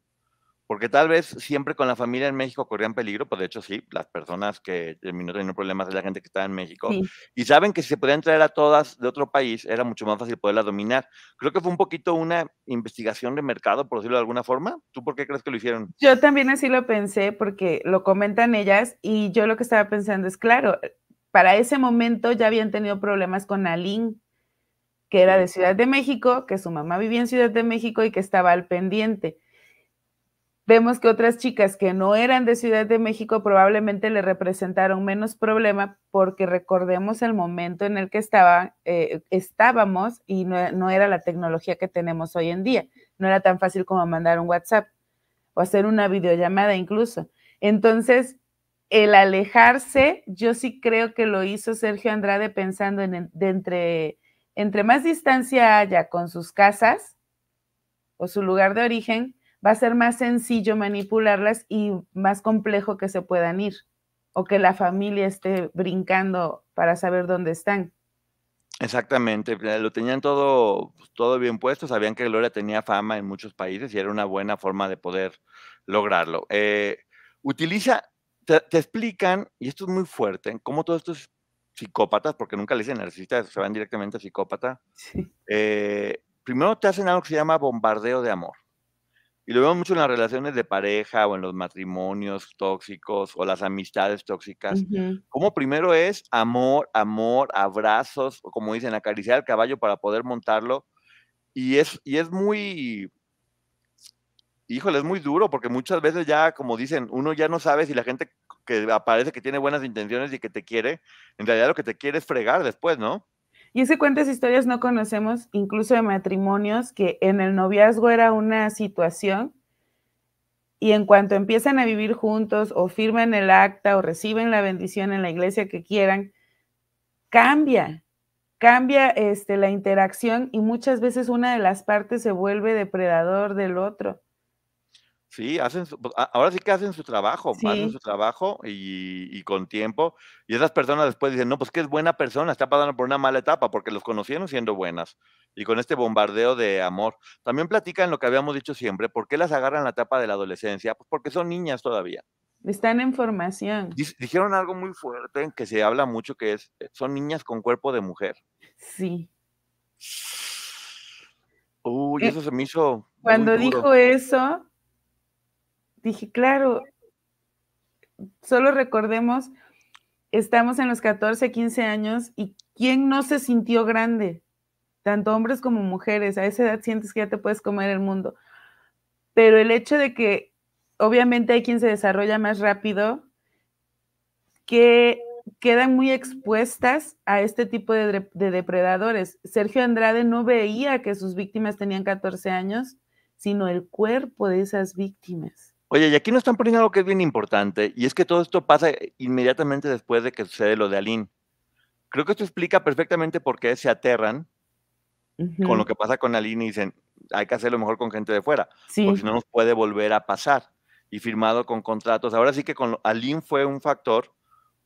porque tal vez siempre con la familia en México corrían peligro, pues de hecho sí, las personas que terminó teniendo problemas es la gente que estaba en México, y saben que si se podían traer a todas de otro país, era mucho más fácil poderlas dominar. Creo que fue un poquito una investigación de mercado, por decirlo de alguna forma. ¿Tú por qué crees que lo hicieron? Yo también así lo pensé, porque lo comentan ellas, y yo lo que estaba pensando es, claro, para ese momento ya habían tenido problemas con Aline, que era de Ciudad de México, que su mamá vivía en Ciudad de México y que estaba al pendiente Vemos que otras chicas que no eran de Ciudad de México probablemente le representaron menos problema porque recordemos el momento en el que estaba, eh, estábamos y no, era la tecnología que tenemos hoy en día. No era tan fácil como mandar un WhatsApp o hacer una videollamada incluso. Entonces, el alejarse, yo sí creo que lo hizo Sergio Andrade pensando en entre, entre más distancia haya con sus casas o su lugar de origen, va a ser más sencillo manipularlas y más complejo que se puedan ir o que la familia esté brincando para saber dónde están. Exactamente, eh, lo tenían todo, pues, todo bien puesto, sabían que Gloria tenía fama en muchos países y era una buena forma de poder lograrlo. Eh, utiliza, te, explican, y esto es muy fuerte, cómo todos estos psicópatas, porque nunca le dicen narcisista, se van directamente a psicópata, eh, primero te hacen algo que se llama bombardeo de amor. Y lo vemos mucho en las relaciones de pareja o en los matrimonios tóxicos o las amistades tóxicas. Como primero es amor, amor, abrazos, o como dicen, acariciar al caballo para poder montarlo. Y es, y es muy, híjole, es muy duro porque muchas veces ya, como dicen, uno ya no sabe si la gente que aparece que tiene buenas intenciones y que te quiere, en realidad lo que te quiere es fregar después, ¿no? Y ese cuántas historias no conocemos, incluso de matrimonios, que en el noviazgo era una situación y en cuanto empiezan a vivir juntos o firman el acta o reciben la bendición en la iglesia que quieran, cambia, cambia este, la interacción y muchas veces una de las partes se vuelve depredador del otro. Sí, hacen pues, ahora sí que hacen su trabajo, hacen su trabajo y, con tiempo. Y esas personas después dicen, no, pues que es buena persona, está pasando por una mala etapa, porque los conocieron siendo buenas. Y con este bombardeo de amor. También platican lo que habíamos dicho siempre, ¿por qué las agarran la etapa de la adolescencia? Pues porque son niñas todavía. Están en formación. Dijeron algo muy fuerte, que se habla mucho, que es, eh, son niñas con cuerpo de mujer. Sí. Uy, eh, eso se me hizo. Cuando dijo eso, dije, claro, solo recordemos, estamos en los 14, 15 años y ¿quién no se sintió grande? Tanto hombres como mujeres, a esa edad sientes que ya te puedes comer el mundo. Pero el hecho de que obviamente hay quien se desarrolla más rápido, que quedan muy expuestas a este tipo de, depredadores. Sergio Andrade no veía que sus víctimas tenían 14 años, sino el cuerpo de esas víctimas. Oye, y aquí nos están poniendo algo que es bien importante, y es que todo esto pasa inmediatamente después de que sucede lo de Aline. Creo que esto explica perfectamente por qué se aterran con lo que pasa con Aline y dicen, hay que hacerlo mejor con gente de fuera, porque si no nos puede volver a pasar. Y firmado con contratos. Ahora sí que con Aline fue un factor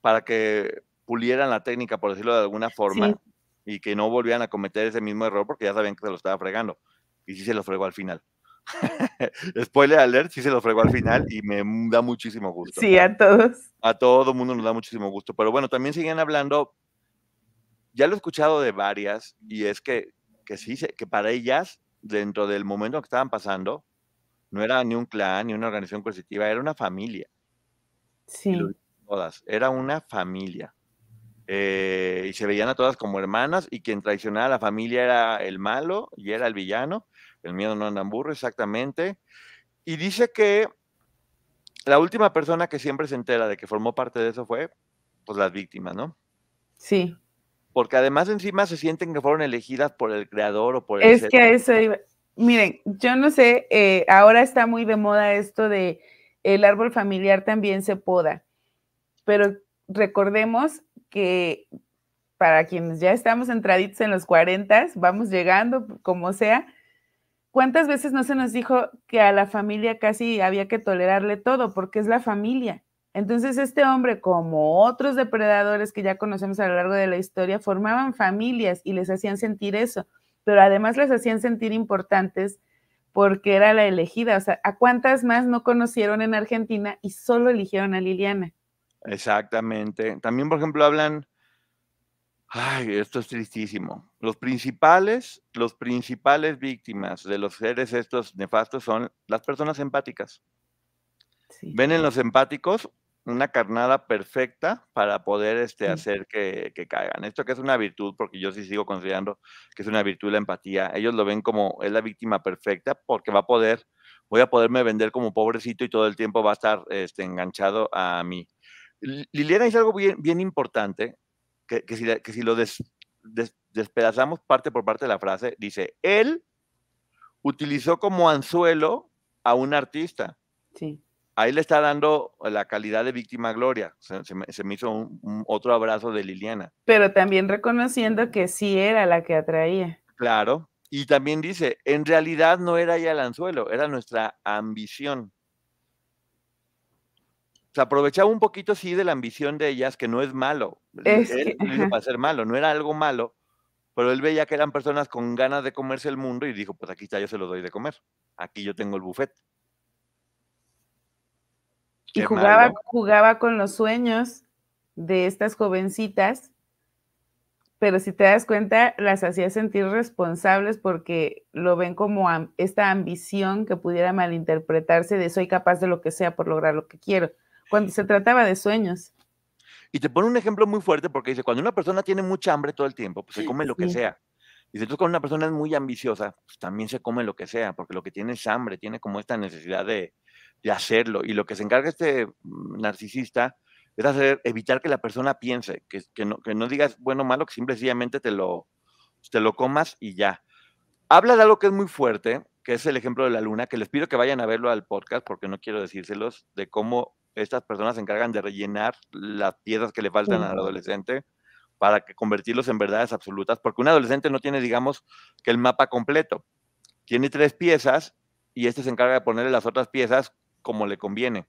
para que pulieran la técnica, por decirlo de alguna forma, y que no volvieran a cometer ese mismo error porque ya sabían que se lo estaba fregando. Y sí se lo fregó al final. Spoiler alert, sí se lo fregó al final y me da muchísimo gusto. Sí, a todos. A todo el mundo nos da muchísimo gusto. Pero bueno, también siguen hablando, ya lo he escuchado de varias, y es que, que sí, que para ellas, dentro del momento que estaban pasando, no era ni un clan, ni una organización coercitiva, era una familia. Sí todas, era una familia. Eh, y se veían a todas como hermanas y quien traicionaba a la familia era el malo y era el villano. El miedo no anda en burro, exactamente. Y dice que la última persona que siempre se entera de que formó parte de eso fue, pues, las víctimas, ¿no? Sí. Porque además encima se sienten que fueron elegidas por el creador o por el... Es que eso iba... Miren, yo no sé, eh, ahora está muy de moda esto de el árbol familiar también se poda pero recordemos que para quienes ya estamos entraditos en los 40, vamos llegando, como sea, ¿cuántas veces no se nos dijo que a la familia casi había que tolerarle todo porque es la familia? Entonces este hombre, como otros depredadores que ya conocemos a lo largo de la historia, formaban familias y les hacían sentir eso, pero además les hacían sentir importantes porque era la elegida. O sea, ¿a cuántas más no conocieron en Argentina y solo eligieron a Liliana? Exactamente. También, por ejemplo, hablan, ay, esto es tristísimo. Los principales, los principales víctimas de los seres estos nefastos son las personas empáticas. Ven en los empáticos una carnada perfecta para poder este, hacer que, que, caigan. Esto que es una virtud, porque yo sí sigo considerando que es una virtud la empatía. Ellos lo ven como es la víctima perfecta porque va a poder, voy a poderme vender como pobrecito y todo el tiempo va a estar este, enganchado a mí. Liliana dice algo bien, bien importante, que, que, si, lo despedazamos parte por parte de la frase, dice, él utilizó como anzuelo a un artista. Sí. Ahí le está dando la calidad de víctima gloria. Se, me, hizo un, otro abrazo de Liliana. Pero también reconociendo que sí era la que atraía. Claro. Y también dice, en realidad no era ella el anzuelo, era nuestra ambición se aprovechaba un poquito, sí, de la ambición de ellas, que no es malo. Es él que, para ser malo, no era algo malo, pero él veía que eran personas con ganas de comerse el mundo y dijo, pues aquí está, yo se lo doy de comer. Aquí yo tengo el buffet. y jugaba, jugaba con los sueños de estas jovencitas, pero si te das cuenta, las hacía sentir responsables porque lo ven como esta ambición que pudiera malinterpretarse de soy capaz de lo que sea por lograr lo que quiero cuando se trataba de sueños. Y te pone un ejemplo muy fuerte porque dice, cuando una persona tiene mucha hambre todo el tiempo, pues se come lo que sea. Y entonces cuando una persona es muy ambiciosa, pues también se come lo que sea, porque lo que tiene es hambre, tiene como esta necesidad de, de hacerlo. Y lo que se encarga este mm, narcisista es hacer, evitar que la persona piense, que, que, no, que no digas bueno o malo, que simplemente te lo, te lo comas y ya. Habla de algo que es muy fuerte, que es el ejemplo de la luna, que les pido que vayan a verlo al podcast porque no quiero decírselos, de cómo estas personas se encargan de rellenar las piezas que le faltan al adolescente para que convertirlos en verdades absolutas, porque un adolescente no tiene, digamos, que el mapa completo. Tiene tres piezas y este se encarga de ponerle las otras piezas como le conviene.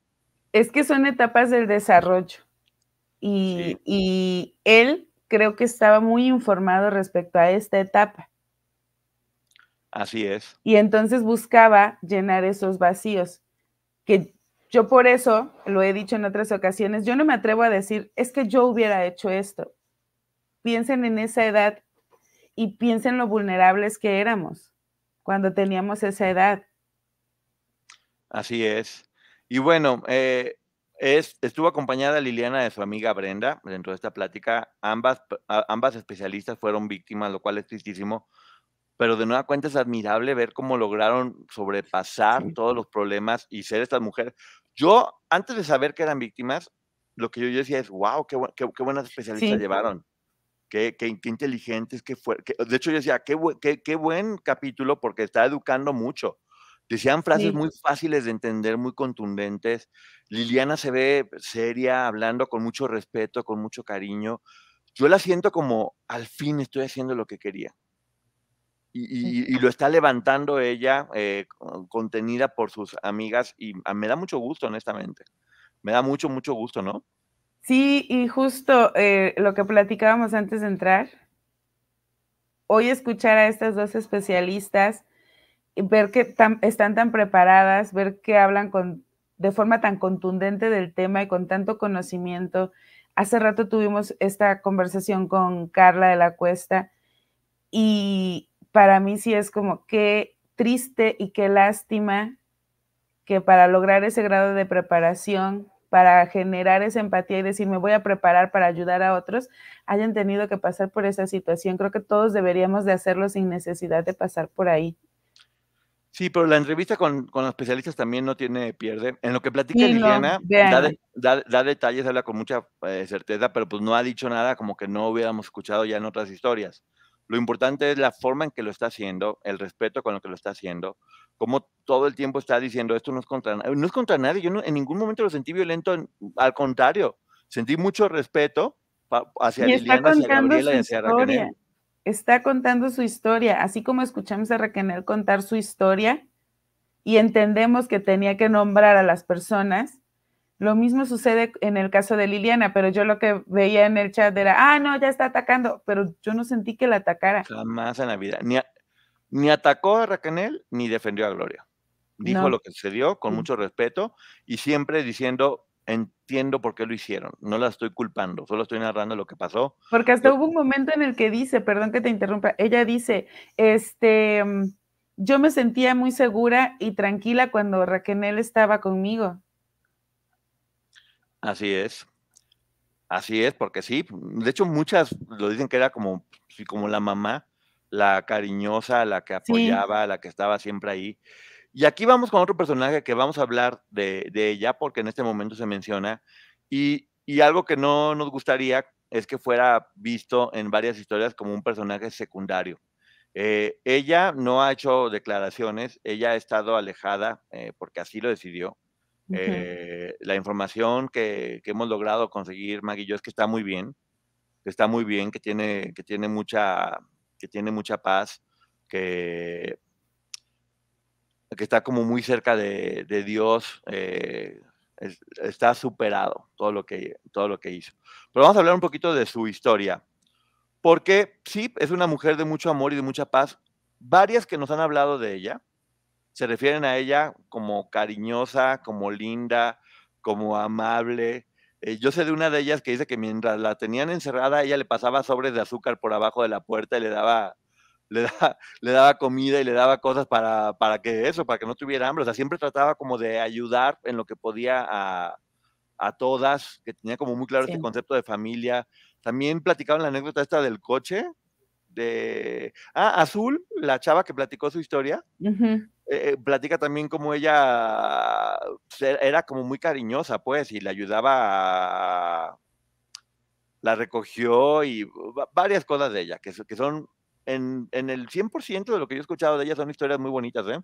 Es que son etapas del desarrollo. Y, y él creo que estaba muy informado respecto a esta etapa. Así es. Y entonces buscaba llenar esos vacíos, que yo por eso, lo he dicho en otras ocasiones, yo no me atrevo a decir, es que yo hubiera hecho esto. Piensen en esa edad y piensen lo vulnerables que éramos cuando teníamos esa edad. Así es. Y bueno, eh, es, estuvo acompañada Liliana de su amiga Brenda dentro de esta plática. Ambas, ambas especialistas fueron víctimas, lo cual es tristísimo pero de nueva cuenta es admirable ver cómo lograron sobrepasar todos los problemas y ser estas mujeres. Yo, antes de saber que eran víctimas, lo que yo decía es, wow, qué, qué, buenas especialistas llevaron. Qué, qué, qué, inteligentes, qué fue. de hecho, yo decía, qué, buen capítulo porque está educando mucho. Decían frases muy fáciles de entender, muy contundentes. Liliana se ve seria, hablando con mucho respeto, con mucho cariño. Yo la siento como, al fin estoy haciendo lo que quería. Y, lo está levantando ella, eh, contenida por sus amigas, y me da mucho gusto, honestamente. Me da mucho, mucho gusto, ¿no? Sí, y justo eh, lo que platicábamos antes de entrar, hoy escuchar a estas dos especialistas ver que están tan preparadas, ver que hablan con, de forma tan contundente del tema y con tanto conocimiento. Hace rato tuvimos esta conversación con Carla de la Cuesta y para mí sí es como qué triste y qué lástima que para lograr ese grado de preparación, para generar esa empatía y decir, me voy a preparar para ayudar a otros, hayan tenido que pasar por esa situación. Creo que todos deberíamos de hacerlo sin necesidad de pasar por ahí. Sí, pero la entrevista con, con, los especialistas también no tiene pierde. En lo que platica Liliana, da, detalles, habla con mucha eh, certeza, pero pues no ha dicho nada como que no hubiéramos escuchado ya en otras historias. Lo importante es la forma en que lo está haciendo, el respeto con lo que lo está haciendo, como todo el tiempo está diciendo esto no es contra no es contra nadie. Yo en ningún momento lo sentí violento, al contrario, sentí mucho respeto hacia Liliana, hacia Gabriela y hacia Raquel está contando su historia, así como escuchamos a Raquel contar su historia y entendemos que tenía que nombrar a las personas. Lo mismo sucede en el caso de Liliana, pero yo lo que veía en el chat era, ah, no, ya está atacando, pero yo no sentí que la atacara. Jamás en la vida. Ni, ni atacó a Raquel ni defendió a Gloria. Dijo lo que sucedió con mucho respeto y siempre diciendo, entiendo por qué lo hicieron, no la estoy culpando, solo estoy narrando lo que pasó. Porque hasta hubo un momento en el que dice, perdón que te interrumpa, ella dice, este, mm, yo me sentía muy segura y tranquila cuando Raquel estaba conmigo. Así es. Así es, porque sí, de hecho muchas lo dicen que era como, como la mamá, la cariñosa, la que apoyaba, la que estaba siempre ahí. Y aquí vamos con otro personaje que vamos a hablar de, ella, porque en este momento se menciona, y, algo que no nos gustaría es que fuera visto en varias historias como un personaje secundario. Eh, ella no ha hecho declaraciones, ella ha estado alejada eh, porque así lo decidió. Eh, la información que, que, hemos logrado conseguir, Maggie, yo es que está muy bien, que está muy bien, que tiene, que tiene, mucha, que tiene mucha paz, que que está como muy cerca de, Dios, eh, está superado todo lo, que, todo lo que hizo. Pero vamos a hablar un poquito de su historia, porque sí, es una mujer de mucho amor y de mucha paz. Varias que nos han hablado de ella se refieren a ella como cariñosa, como linda, como amable. Eh, yo sé de una de ellas que dice que mientras la tenían encerrada, ella le pasaba sobres de azúcar por abajo de la puerta y le daba le, le daba comida y le daba cosas para, para, que eso, para que no tuviera hambre. O sea, siempre trataba como de ayudar en lo que podía a, a todas, que tenía como muy claro este concepto de familia. También platicaban la anécdota esta del coche, de... Ah, Azul, la chava que platicó su historia, eh, eh, platica también como ella era como muy cariñosa, pues, y le ayudaba a... La recogió y varias cosas de ella, que, que son en, el 100% de lo que yo he escuchado de ella son historias muy bonitas, ¿eh?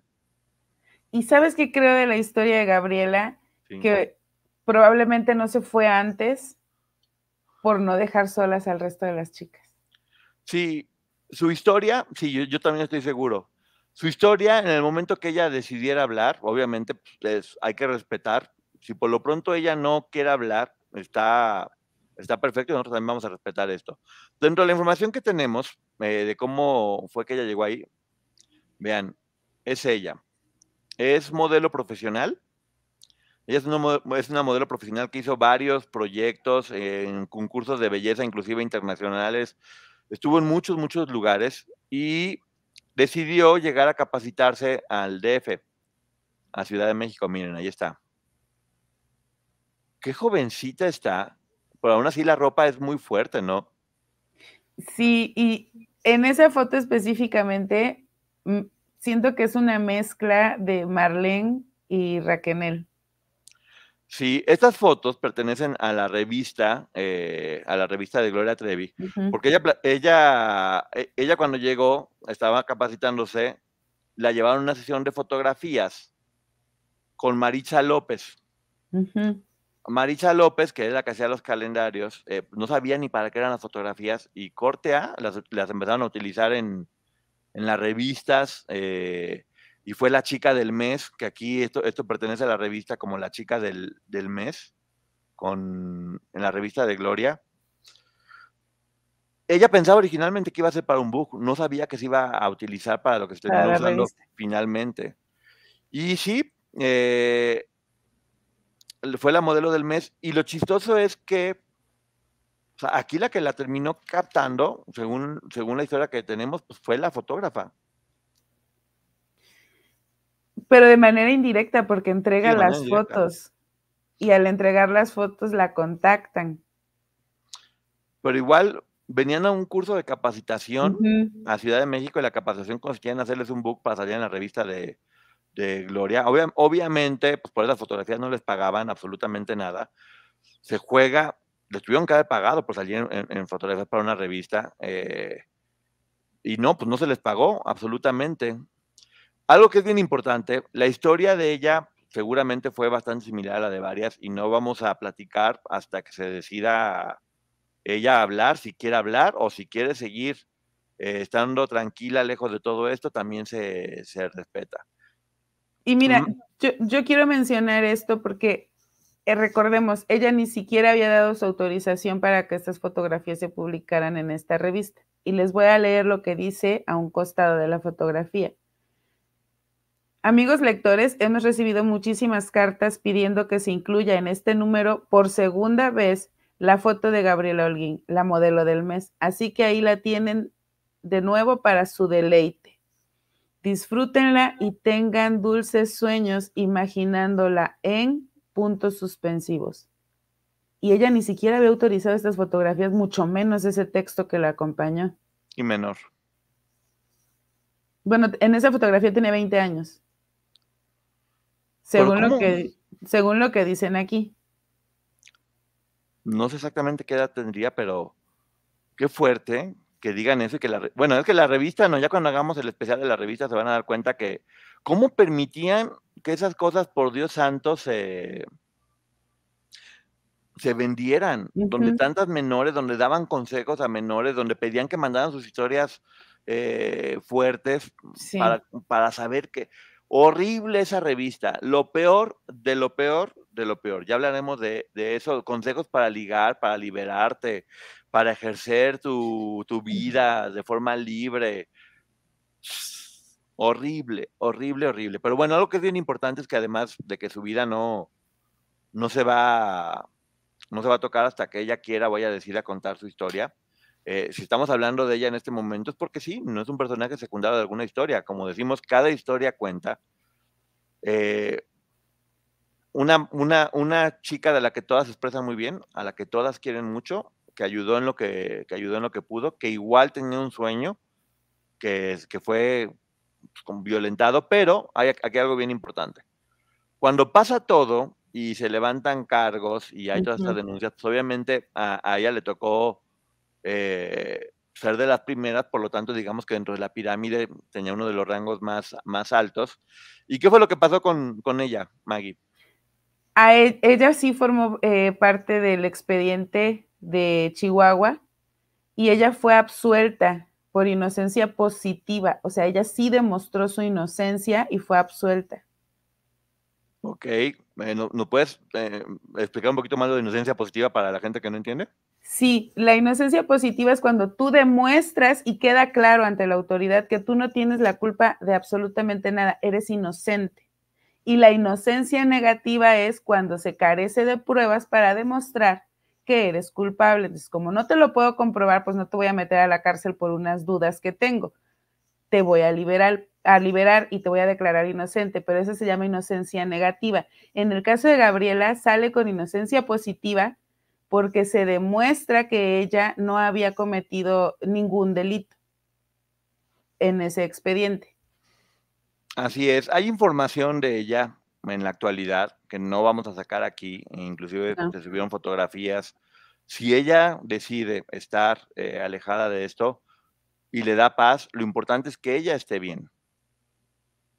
¿Y sabes qué creo de la historia de Gabriela? Que probablemente no se fue antes por no dejar solas al resto de las chicas. Sí, su historia, sí, yo, también estoy seguro. Su historia, en el momento que ella decidiera hablar, obviamente pues, hay que respetar. Si por lo pronto ella no quiere hablar, está está perfecto y nosotros también vamos a respetar esto. Dentro de la información que tenemos eh, de cómo fue que ella llegó ahí, vean, es ella. Es modelo profesional. Ella es una, es una modelo profesional que hizo varios proyectos en concursos de belleza, inclusive internacionales. Estuvo en muchos, muchos lugares y decidió llegar a capacitarse al DF, a Ciudad de México. Miren, ahí está. Qué jovencita está pero aún así la ropa es muy fuerte, ¿no? Sí, y en esa foto específicamente, mm, siento que es una mezcla de Marlene y Raquel. Sí, estas fotos pertenecen a la revista, eh, a la revista de Gloria Trevi, porque ella, ella, e, ella cuando llegó, estaba capacitándose, la llevaron a una sesión de fotografías con Maricha López. Maricha López, que es la que hacía los calendarios, eh, no sabía ni para qué eran las fotografías y corte A las, empezaron a utilizar en, en las revistas eh, y fue la chica del mes, que aquí esto, esto pertenece a la revista como la chica del, del mes, con, en la revista de Gloria. Ella pensaba originalmente que iba a ser para un book, no sabía que se iba a utilizar para lo que se terminó usando finalmente. Y sí, eh, fue la modelo del mes. Y lo chistoso es que aquí la que la terminó captando, según, según la historia que tenemos, pues fue la fotógrafa. Pero de manera indirecta, porque entrega las fotos. Y al entregar las fotos la contactan. Pero igual venían a un curso de capacitación a Ciudad de México y la capacitación consistía en hacerles un book para salir en la revista de, de Gloria. obviamente, pues por esas fotografías no les pagaban absolutamente nada. Se juega, les tuvieron que haber pagado por salir en, fotografías para una revista. Eh, y no, pues no se les pagó absolutamente. Algo que es bien importante, la historia de ella seguramente fue bastante similar a la de varias y no vamos a platicar hasta que se decida ella hablar, si quiere hablar o si quiere seguir eh, estando tranquila lejos de todo esto, también se, se respeta. Y mira, yo, quiero mencionar esto porque eh, recordemos, ella ni siquiera había dado su autorización para que estas fotografías se publicaran en esta revista. Y les voy a leer lo que dice a un costado de la fotografía. Amigos lectores, hemos recibido muchísimas cartas pidiendo que se incluya en este número por segunda vez la foto de Gabriela Holguín, la modelo del mes. Así que ahí la tienen de nuevo para su deleite. Disfrútenla y tengan dulces sueños imaginándola en puntos suspensivos. Y ella ni siquiera había autorizado estas fotografías, mucho menos ese texto que la acompañó. Y menor. Bueno, en esa fotografía tiene 20 años. Según lo, que, según lo que dicen aquí. No sé exactamente qué edad tendría, pero qué fuerte que digan eso y que la... Bueno, es que la revista, no, ya cuando hagamos el especial de la revista se van a dar cuenta que cómo permitían que esas cosas, por Dios santo, se, se vendieran, donde tantas menores, donde daban consejos a menores, donde pedían que mandaran sus historias eh, fuertes para, para, saber que horrible esa revista, lo peor de lo peor de lo peor. Ya hablaremos de, de eso, consejos para ligar, para liberarte, para ejercer tu, vida de forma libre. Horrible, horrible, horrible. Pero bueno, algo que es bien importante es que además de que su vida no, no se va no se va a tocar hasta que ella quiera, vaya a decir a contar su historia. Eh, si estamos hablando de ella en este momento es porque sí, no es un personaje secundario de alguna historia. Como decimos, cada historia cuenta. Eh, una, una, una, chica de la que todas expresan muy bien, a la que todas quieren mucho, que ayudó en lo que, ayudó en lo que pudo, que igual tenía un sueño, que, que fue pues, violentado, pero hay aquí algo bien importante. Cuando pasa todo y se levantan cargos y hay todas estas denuncias, pues obviamente a, ella le tocó eh, ser de las primeras, por lo tanto, digamos que dentro de la pirámide tenía uno de los rangos más, más altos. ¿Y qué fue lo que pasó con, con ella, Maggie? A e, ella sí formó eh, parte del expediente de Chihuahua y ella fue absuelta por inocencia positiva, o sea, ella sí demostró su inocencia y fue absuelta. Ok, eh, ¿no, puedes eh, explicar un poquito más de inocencia positiva para la gente que no entiende? Sí, la inocencia positiva es cuando tú demuestras y queda claro ante la autoridad que tú no tienes la culpa de absolutamente nada, eres inocente. Y la inocencia negativa es cuando se carece de pruebas para demostrar que eres culpable. Entonces, como no te lo puedo comprobar, pues no te voy a meter a la cárcel por unas dudas que tengo. Te voy a liberar, a liberar y te voy a declarar inocente, pero eso se llama inocencia negativa. En el caso de Gabriela, sale con inocencia positiva porque se demuestra que ella no había cometido ningún delito en ese expediente. Así es, hay información de ella en la actualidad, que no vamos a sacar aquí, e inclusive se subieron fotografías. Si ella decide estar eh, alejada de esto y le da paz, lo importante es que ella esté bien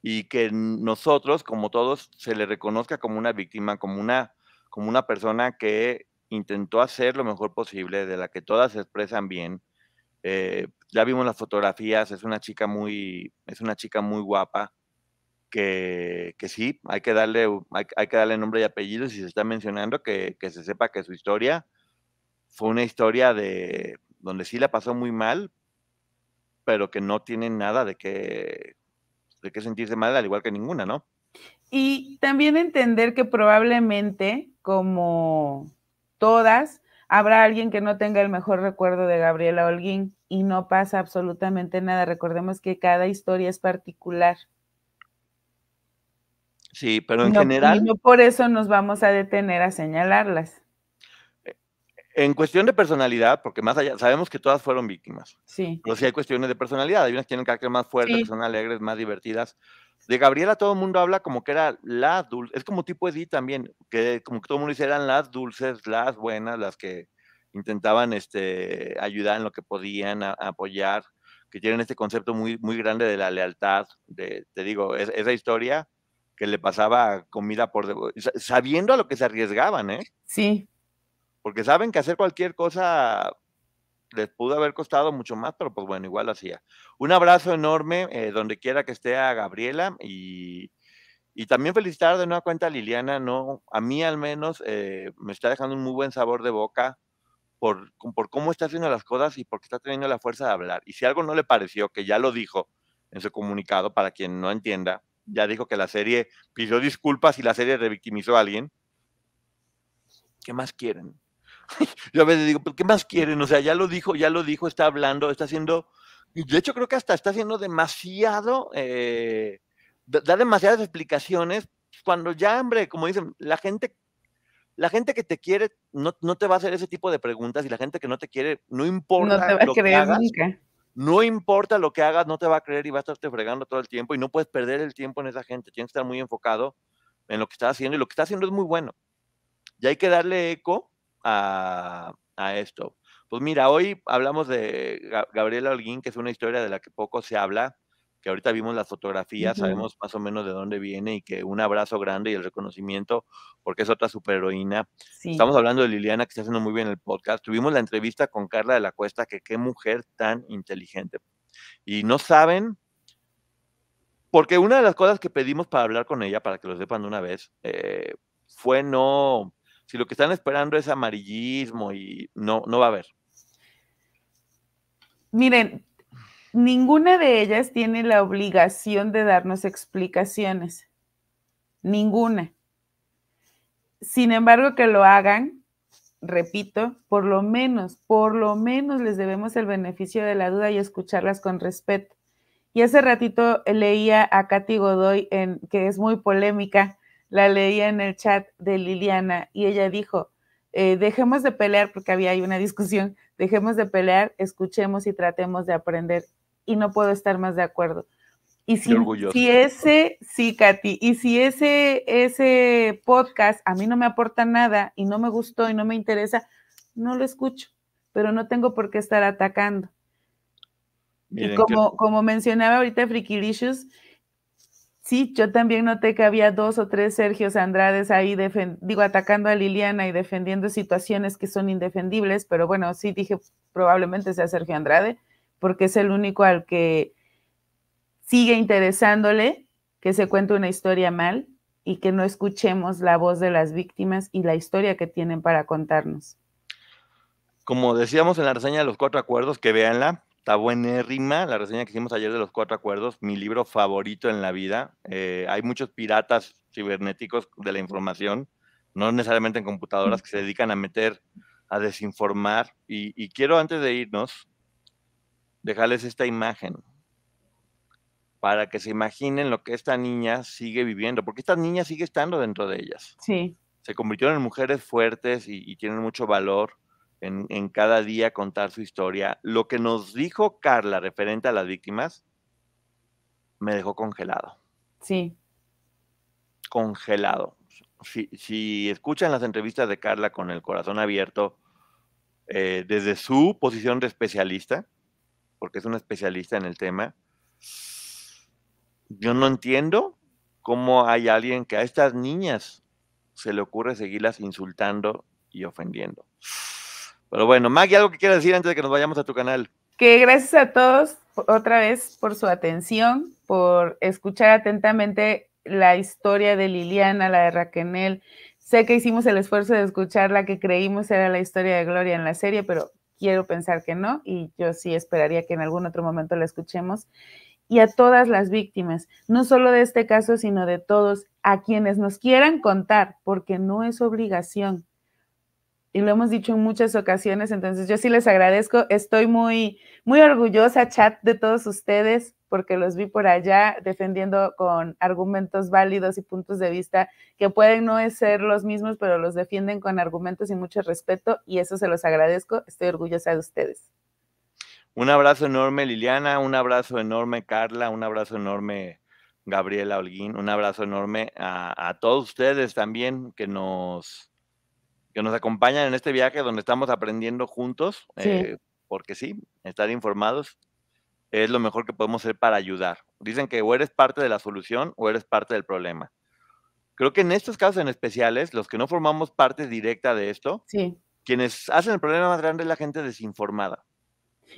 y que nosotros, como todos, se le reconozca como una víctima, como una, como una persona que intentó hacer lo mejor posible, de la que todas se expresan bien. Eh, ya vimos las fotografías, es una chica muy, es una chica muy guapa, que, que sí, hay que, darle, hay, que darle nombre y apellido si se está mencionando, que, que se sepa que su historia fue una historia de donde sí la pasó muy mal, pero que no tiene nada de qué, de qué sentirse mal, al igual que ninguna, ¿no? Y también entender que probablemente, como todas, habrá alguien que no tenga el mejor recuerdo de Gabriela Holguín y no pasa absolutamente nada. Recordemos que cada historia es particular. Sí, pero en general. no por eso nos vamos a detener a señalarlas. En cuestión de personalidad, porque más allá, sabemos que todas fueron víctimas. Sí. Pero sí hay cuestiones de personalidad. Hay unas que tienen carácter más fuerte, que son alegres, más divertidas. De Gabriela todo el mundo habla como que era la dulce. Es como tipo Edith también, que como que todo el mundo dice eran las dulces, las buenas, las que intentaban este, ayudar en lo que podían, apoyar, que tienen este concepto muy, muy grande de la lealtad. De, te digo, esa historia que le pasaba comida por... Sabiendo a lo que se arriesgaban, ¿eh? Sí porque saben que hacer cualquier cosa les pudo haber costado mucho más, pero pues bueno, igual lo hacía. Un abrazo enorme eh, donde quiera que esté a Gabriela y, también felicitar de nueva cuenta a Liliana, ¿no? A mí al menos eh, me está dejando un muy buen sabor de boca por, por cómo está haciendo las cosas y porque está teniendo la fuerza de hablar. Y si algo no le pareció, que ya lo dijo en su comunicado, para quien no entienda, ya dijo que la serie pidió disculpas y la serie revictimizó a alguien. ¿Qué más quieren? Yo a veces digo, ¿pero qué más quieren? O sea, ya lo dijo, ya lo dijo, está hablando, está haciendo, de hecho creo que hasta está haciendo demasiado, eh, da demasiadas explicaciones, cuando ya, hombre, como dicen, la gente, la gente que te quiere no, te va a hacer ese tipo de preguntas y la gente que no te quiere, no importa no te va a creer nunca. No importa lo que hagas, no te va a creer y va a estarte fregando todo el tiempo y no puedes perder el tiempo en esa gente. Tienes que estar muy enfocado en lo que estás haciendo y lo que está haciendo es muy bueno. Y hay que darle eco a, esto? Pues mira, hoy hablamos de Gabriela Holguín, que es una historia de la que poco se habla, que ahorita vimos las fotografías, sabemos más o menos de dónde viene y que un abrazo grande y el reconocimiento, porque es otra superheroína. Estamos hablando de Liliana, que está haciendo muy bien el podcast. Tuvimos la entrevista con Carla de la Cuesta, que qué mujer tan inteligente. Y no saben, porque una de las cosas que pedimos para hablar con ella, para que lo sepan de una vez, eh, fue no si lo que están esperando es amarillismo y no, no va a haber. Miren, ninguna de ellas tiene la obligación de darnos explicaciones. Ninguna. Sin embargo, que lo hagan, repito, por lo menos, por lo menos les debemos el beneficio de la duda y escucharlas con respeto. Y hace ratito leía a Katy Godoy, en, que es muy polémica, la leía en el chat de Liliana y ella dijo, eh, dejemos de pelear, porque había ahí una discusión, dejemos de pelear, escuchemos y tratemos de aprender. Y no puedo estar más de acuerdo. Y si, si ese, sí, Katy, y si ese, ese podcast a mí no me aporta nada y no me gustó y no me interesa, no lo escucho, pero no tengo por qué estar atacando. y como, como mencionaba ahorita Frikilicious, Sí, yo también noté que había dos o tres Sergios Andrades ahí, digo, atacando a Liliana y defendiendo situaciones que son indefendibles, pero bueno, sí dije, probablemente sea Sergio Andrade, porque es el único al que sigue interesándole que se cuente una historia mal y que no escuchemos la voz de las víctimas y la historia que tienen para contarnos. Como decíamos en la reseña de los cuatro acuerdos, que véanla, Está buenérrima la reseña que hicimos ayer de los cuatro acuerdos, mi libro favorito en la vida. Eh, hay muchos piratas cibernéticos de la información, no necesariamente en computadoras, que se dedican a meter, a desinformar. Y, quiero antes de irnos, dejarles esta imagen para que se imaginen lo que esta niña sigue viviendo, porque esta niña sigue estando dentro de ellas. Sí. Se convirtieron en mujeres fuertes y tienen mucho valor en, cada día contar su historia. Lo que nos dijo Carla referente a las víctimas me dejó congelado. Sí. congelado. Si, escuchan las entrevistas de Carla con el corazón abierto, eh, desde su posición de especialista, porque es una especialista en el tema, yo no entiendo cómo hay alguien que a estas niñas se le ocurre seguirlas insultando y ofendiendo. Pero bueno, Maggie, ¿algo que quieras decir antes de que nos vayamos a tu canal? Que gracias a todos otra vez por su atención, por escuchar atentamente la historia de Liliana, la de Raquel. Sé que hicimos el esfuerzo de escuchar la que creímos era la historia de Gloria en la serie, pero quiero pensar que no y yo sí esperaría que en algún otro momento la escuchemos. Y a todas las víctimas, no solo de este caso, sino de todos, a quienes nos quieran contar, porque no es obligación, y lo hemos dicho en muchas ocasiones, entonces yo sí les agradezco, estoy muy, muy orgullosa, chat, de todos ustedes, porque los vi por allá defendiendo con argumentos válidos y puntos de vista que pueden no ser los mismos, pero los defienden con argumentos y mucho respeto, y eso se los agradezco, estoy orgullosa de ustedes. Un abrazo enorme, Liliana, un abrazo enorme, Carla, un abrazo enorme, Gabriela Holguín, un abrazo enorme a, a todos ustedes también que nos que nos acompañan en este viaje donde estamos aprendiendo juntos, eh, porque sí, estar informados es lo mejor que podemos hacer para ayudar. Dicen que o eres parte de la solución o eres parte del problema. Creo que en estos casos en especiales, los que no formamos parte directa de esto, sí. quienes hacen el problema más grande es la gente desinformada.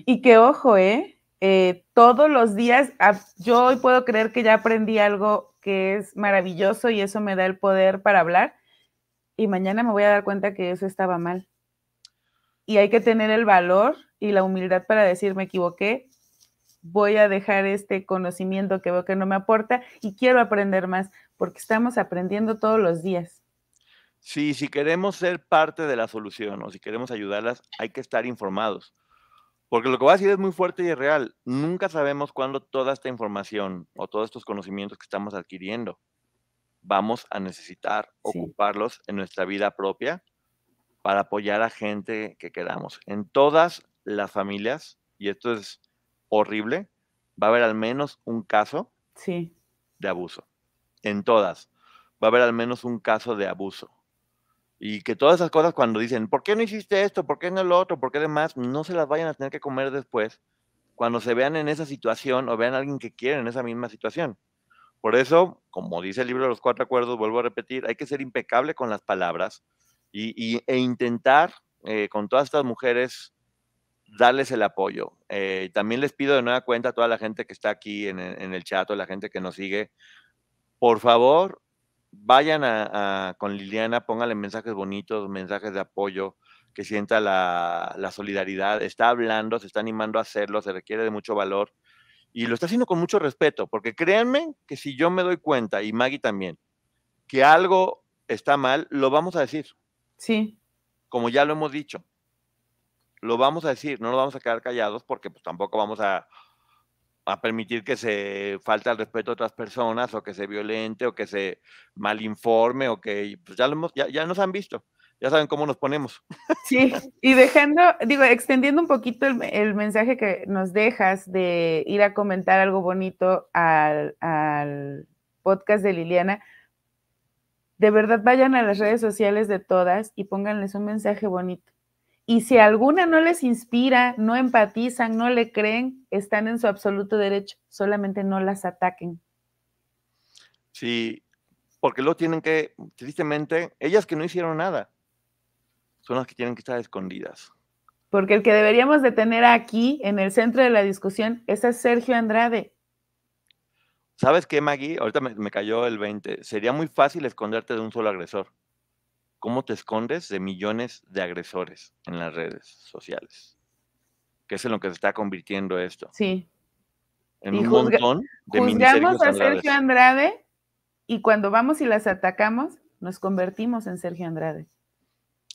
Y que ojo, ¿eh? eh todos los días, ah, yo hoy puedo creer que ya aprendí algo que es maravilloso y eso me da el poder para hablar, y mañana me voy a dar cuenta que eso estaba mal. Y hay que tener el valor y la humildad para decir, me equivoqué, voy a dejar este conocimiento que veo que no me aporta y quiero aprender más, porque estamos aprendiendo todos los días. Sí, si queremos ser parte de la solución o si queremos ayudarlas, hay que estar informados. Porque lo que voy a decir es muy fuerte y es real. Nunca sabemos cuándo toda esta información o todos estos conocimientos que estamos adquiriendo vamos a necesitar ocuparlos en nuestra vida propia para apoyar a gente que queramos. En todas las familias, y esto es horrible, va a haber al menos un caso de abuso. En todas. Va a haber al menos un caso de abuso. Y que todas esas cosas cuando dicen, ¿por qué no hiciste esto? ¿Por qué no lo otro? ¿Por qué demás? No se las vayan a tener que comer después cuando se vean en esa situación o vean a alguien que quiere en esa misma situación. Por eso, como dice el libro de los cuatro acuerdos, vuelvo a repetir, hay que ser impecable con las palabras y, e intentar eh, con todas estas mujeres darles el apoyo. Eh, también les pido de nueva cuenta a toda la gente que está aquí en, el chat, a la gente que nos sigue, por favor, vayan con Liliana, pónganle mensajes bonitos, mensajes de apoyo, que sienta la solidaridad. Está hablando, se está animando a hacerlo, se requiere de mucho valor y lo está haciendo con mucho respeto, porque créanme que si yo me doy cuenta, y Maggie también, que algo está mal, lo vamos a decir. Sí. Como ya lo hemos dicho. Lo vamos a decir, no nos vamos a quedar callados porque pues, tampoco vamos a, a permitir que se falte al respeto a otras personas o que se violente o que se malinforme o que pues ya, lo hemos, ya, ya nos han visto ya saben cómo nos ponemos. Sí, y dejando, digo, extendiendo un poquito el, mensaje que nos dejas de ir a comentar algo bonito al, podcast de Liliana, de verdad vayan a las redes sociales de todas y pónganles un mensaje bonito. Y si alguna no les inspira, no empatizan, no le creen, están en su absoluto derecho, solamente no las ataquen. Sí, porque lo tienen que, tristemente, ellas que no hicieron nada, son las que tienen que estar escondidas. Porque el que deberíamos de tener aquí en el centro de la discusión es a Sergio Andrade. ¿Sabes qué, Maggie? Ahorita me, cayó el 20. Sería muy fácil esconderte de un solo agresor. ¿Cómo te escondes de millones de agresores en las redes sociales? Que es en lo que se está convirtiendo esto. Sí. En un montón de Juzgamos a Sergio Andrade y cuando vamos y las atacamos, nos convertimos en Sergio Andrade.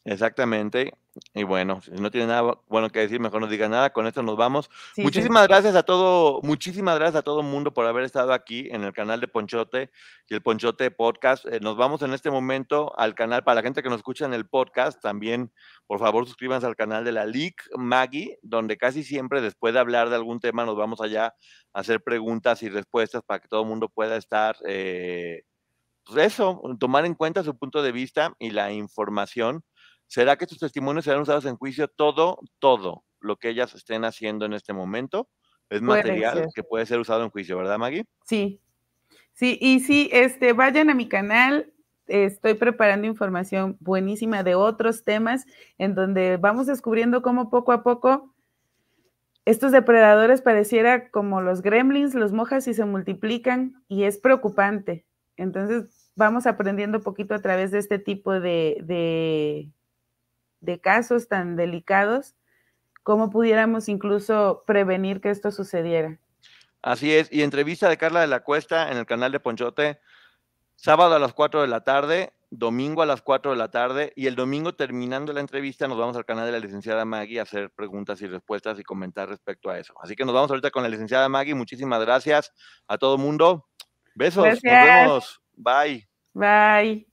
Exactamente. Y bueno, si no tiene nada bueno que decir, mejor no diga nada. Con esto nos vamos. muchísimas gracias a todo, muchísimas gracias a todo el mundo por haber estado aquí en el canal de Ponchote y el Ponchote Podcast. Eh, nos vamos en este momento al canal, para la gente que nos escucha en el podcast, también, por favor, suscríbanse al canal de la League Maggie, donde casi siempre después de hablar de algún tema nos vamos allá a hacer preguntas y respuestas para que todo el mundo pueda estar. Eh, pues eso, tomar en cuenta su punto de vista y la información. ¿Será que sus testimonios serán usados en juicio? Todo, todo lo que ellas estén haciendo en este momento es material que puede ser usado en juicio, ¿verdad, Maggie? Sí, sí, y sí, este, vayan a mi canal, estoy preparando información buenísima de otros temas en donde vamos descubriendo cómo poco a poco estos depredadores pareciera como los gremlins, los mojas y se multiplican y es preocupante. Entonces vamos aprendiendo poquito a través de este tipo de, de, de casos tan delicados, cómo pudiéramos incluso prevenir que esto sucediera. Así es, y entrevista de Carla de la Cuesta en el canal de Ponchote, sábado a las 4 de la tarde, domingo a las 4 de la tarde y el domingo terminando la entrevista nos vamos al canal de la licenciada Maggie a hacer preguntas y respuestas y comentar respecto a eso. Así que nos vamos ahorita con la licenciada Maggie. Muchísimas gracias a todo mundo. Besos. Nos vemos. Bye. Bye.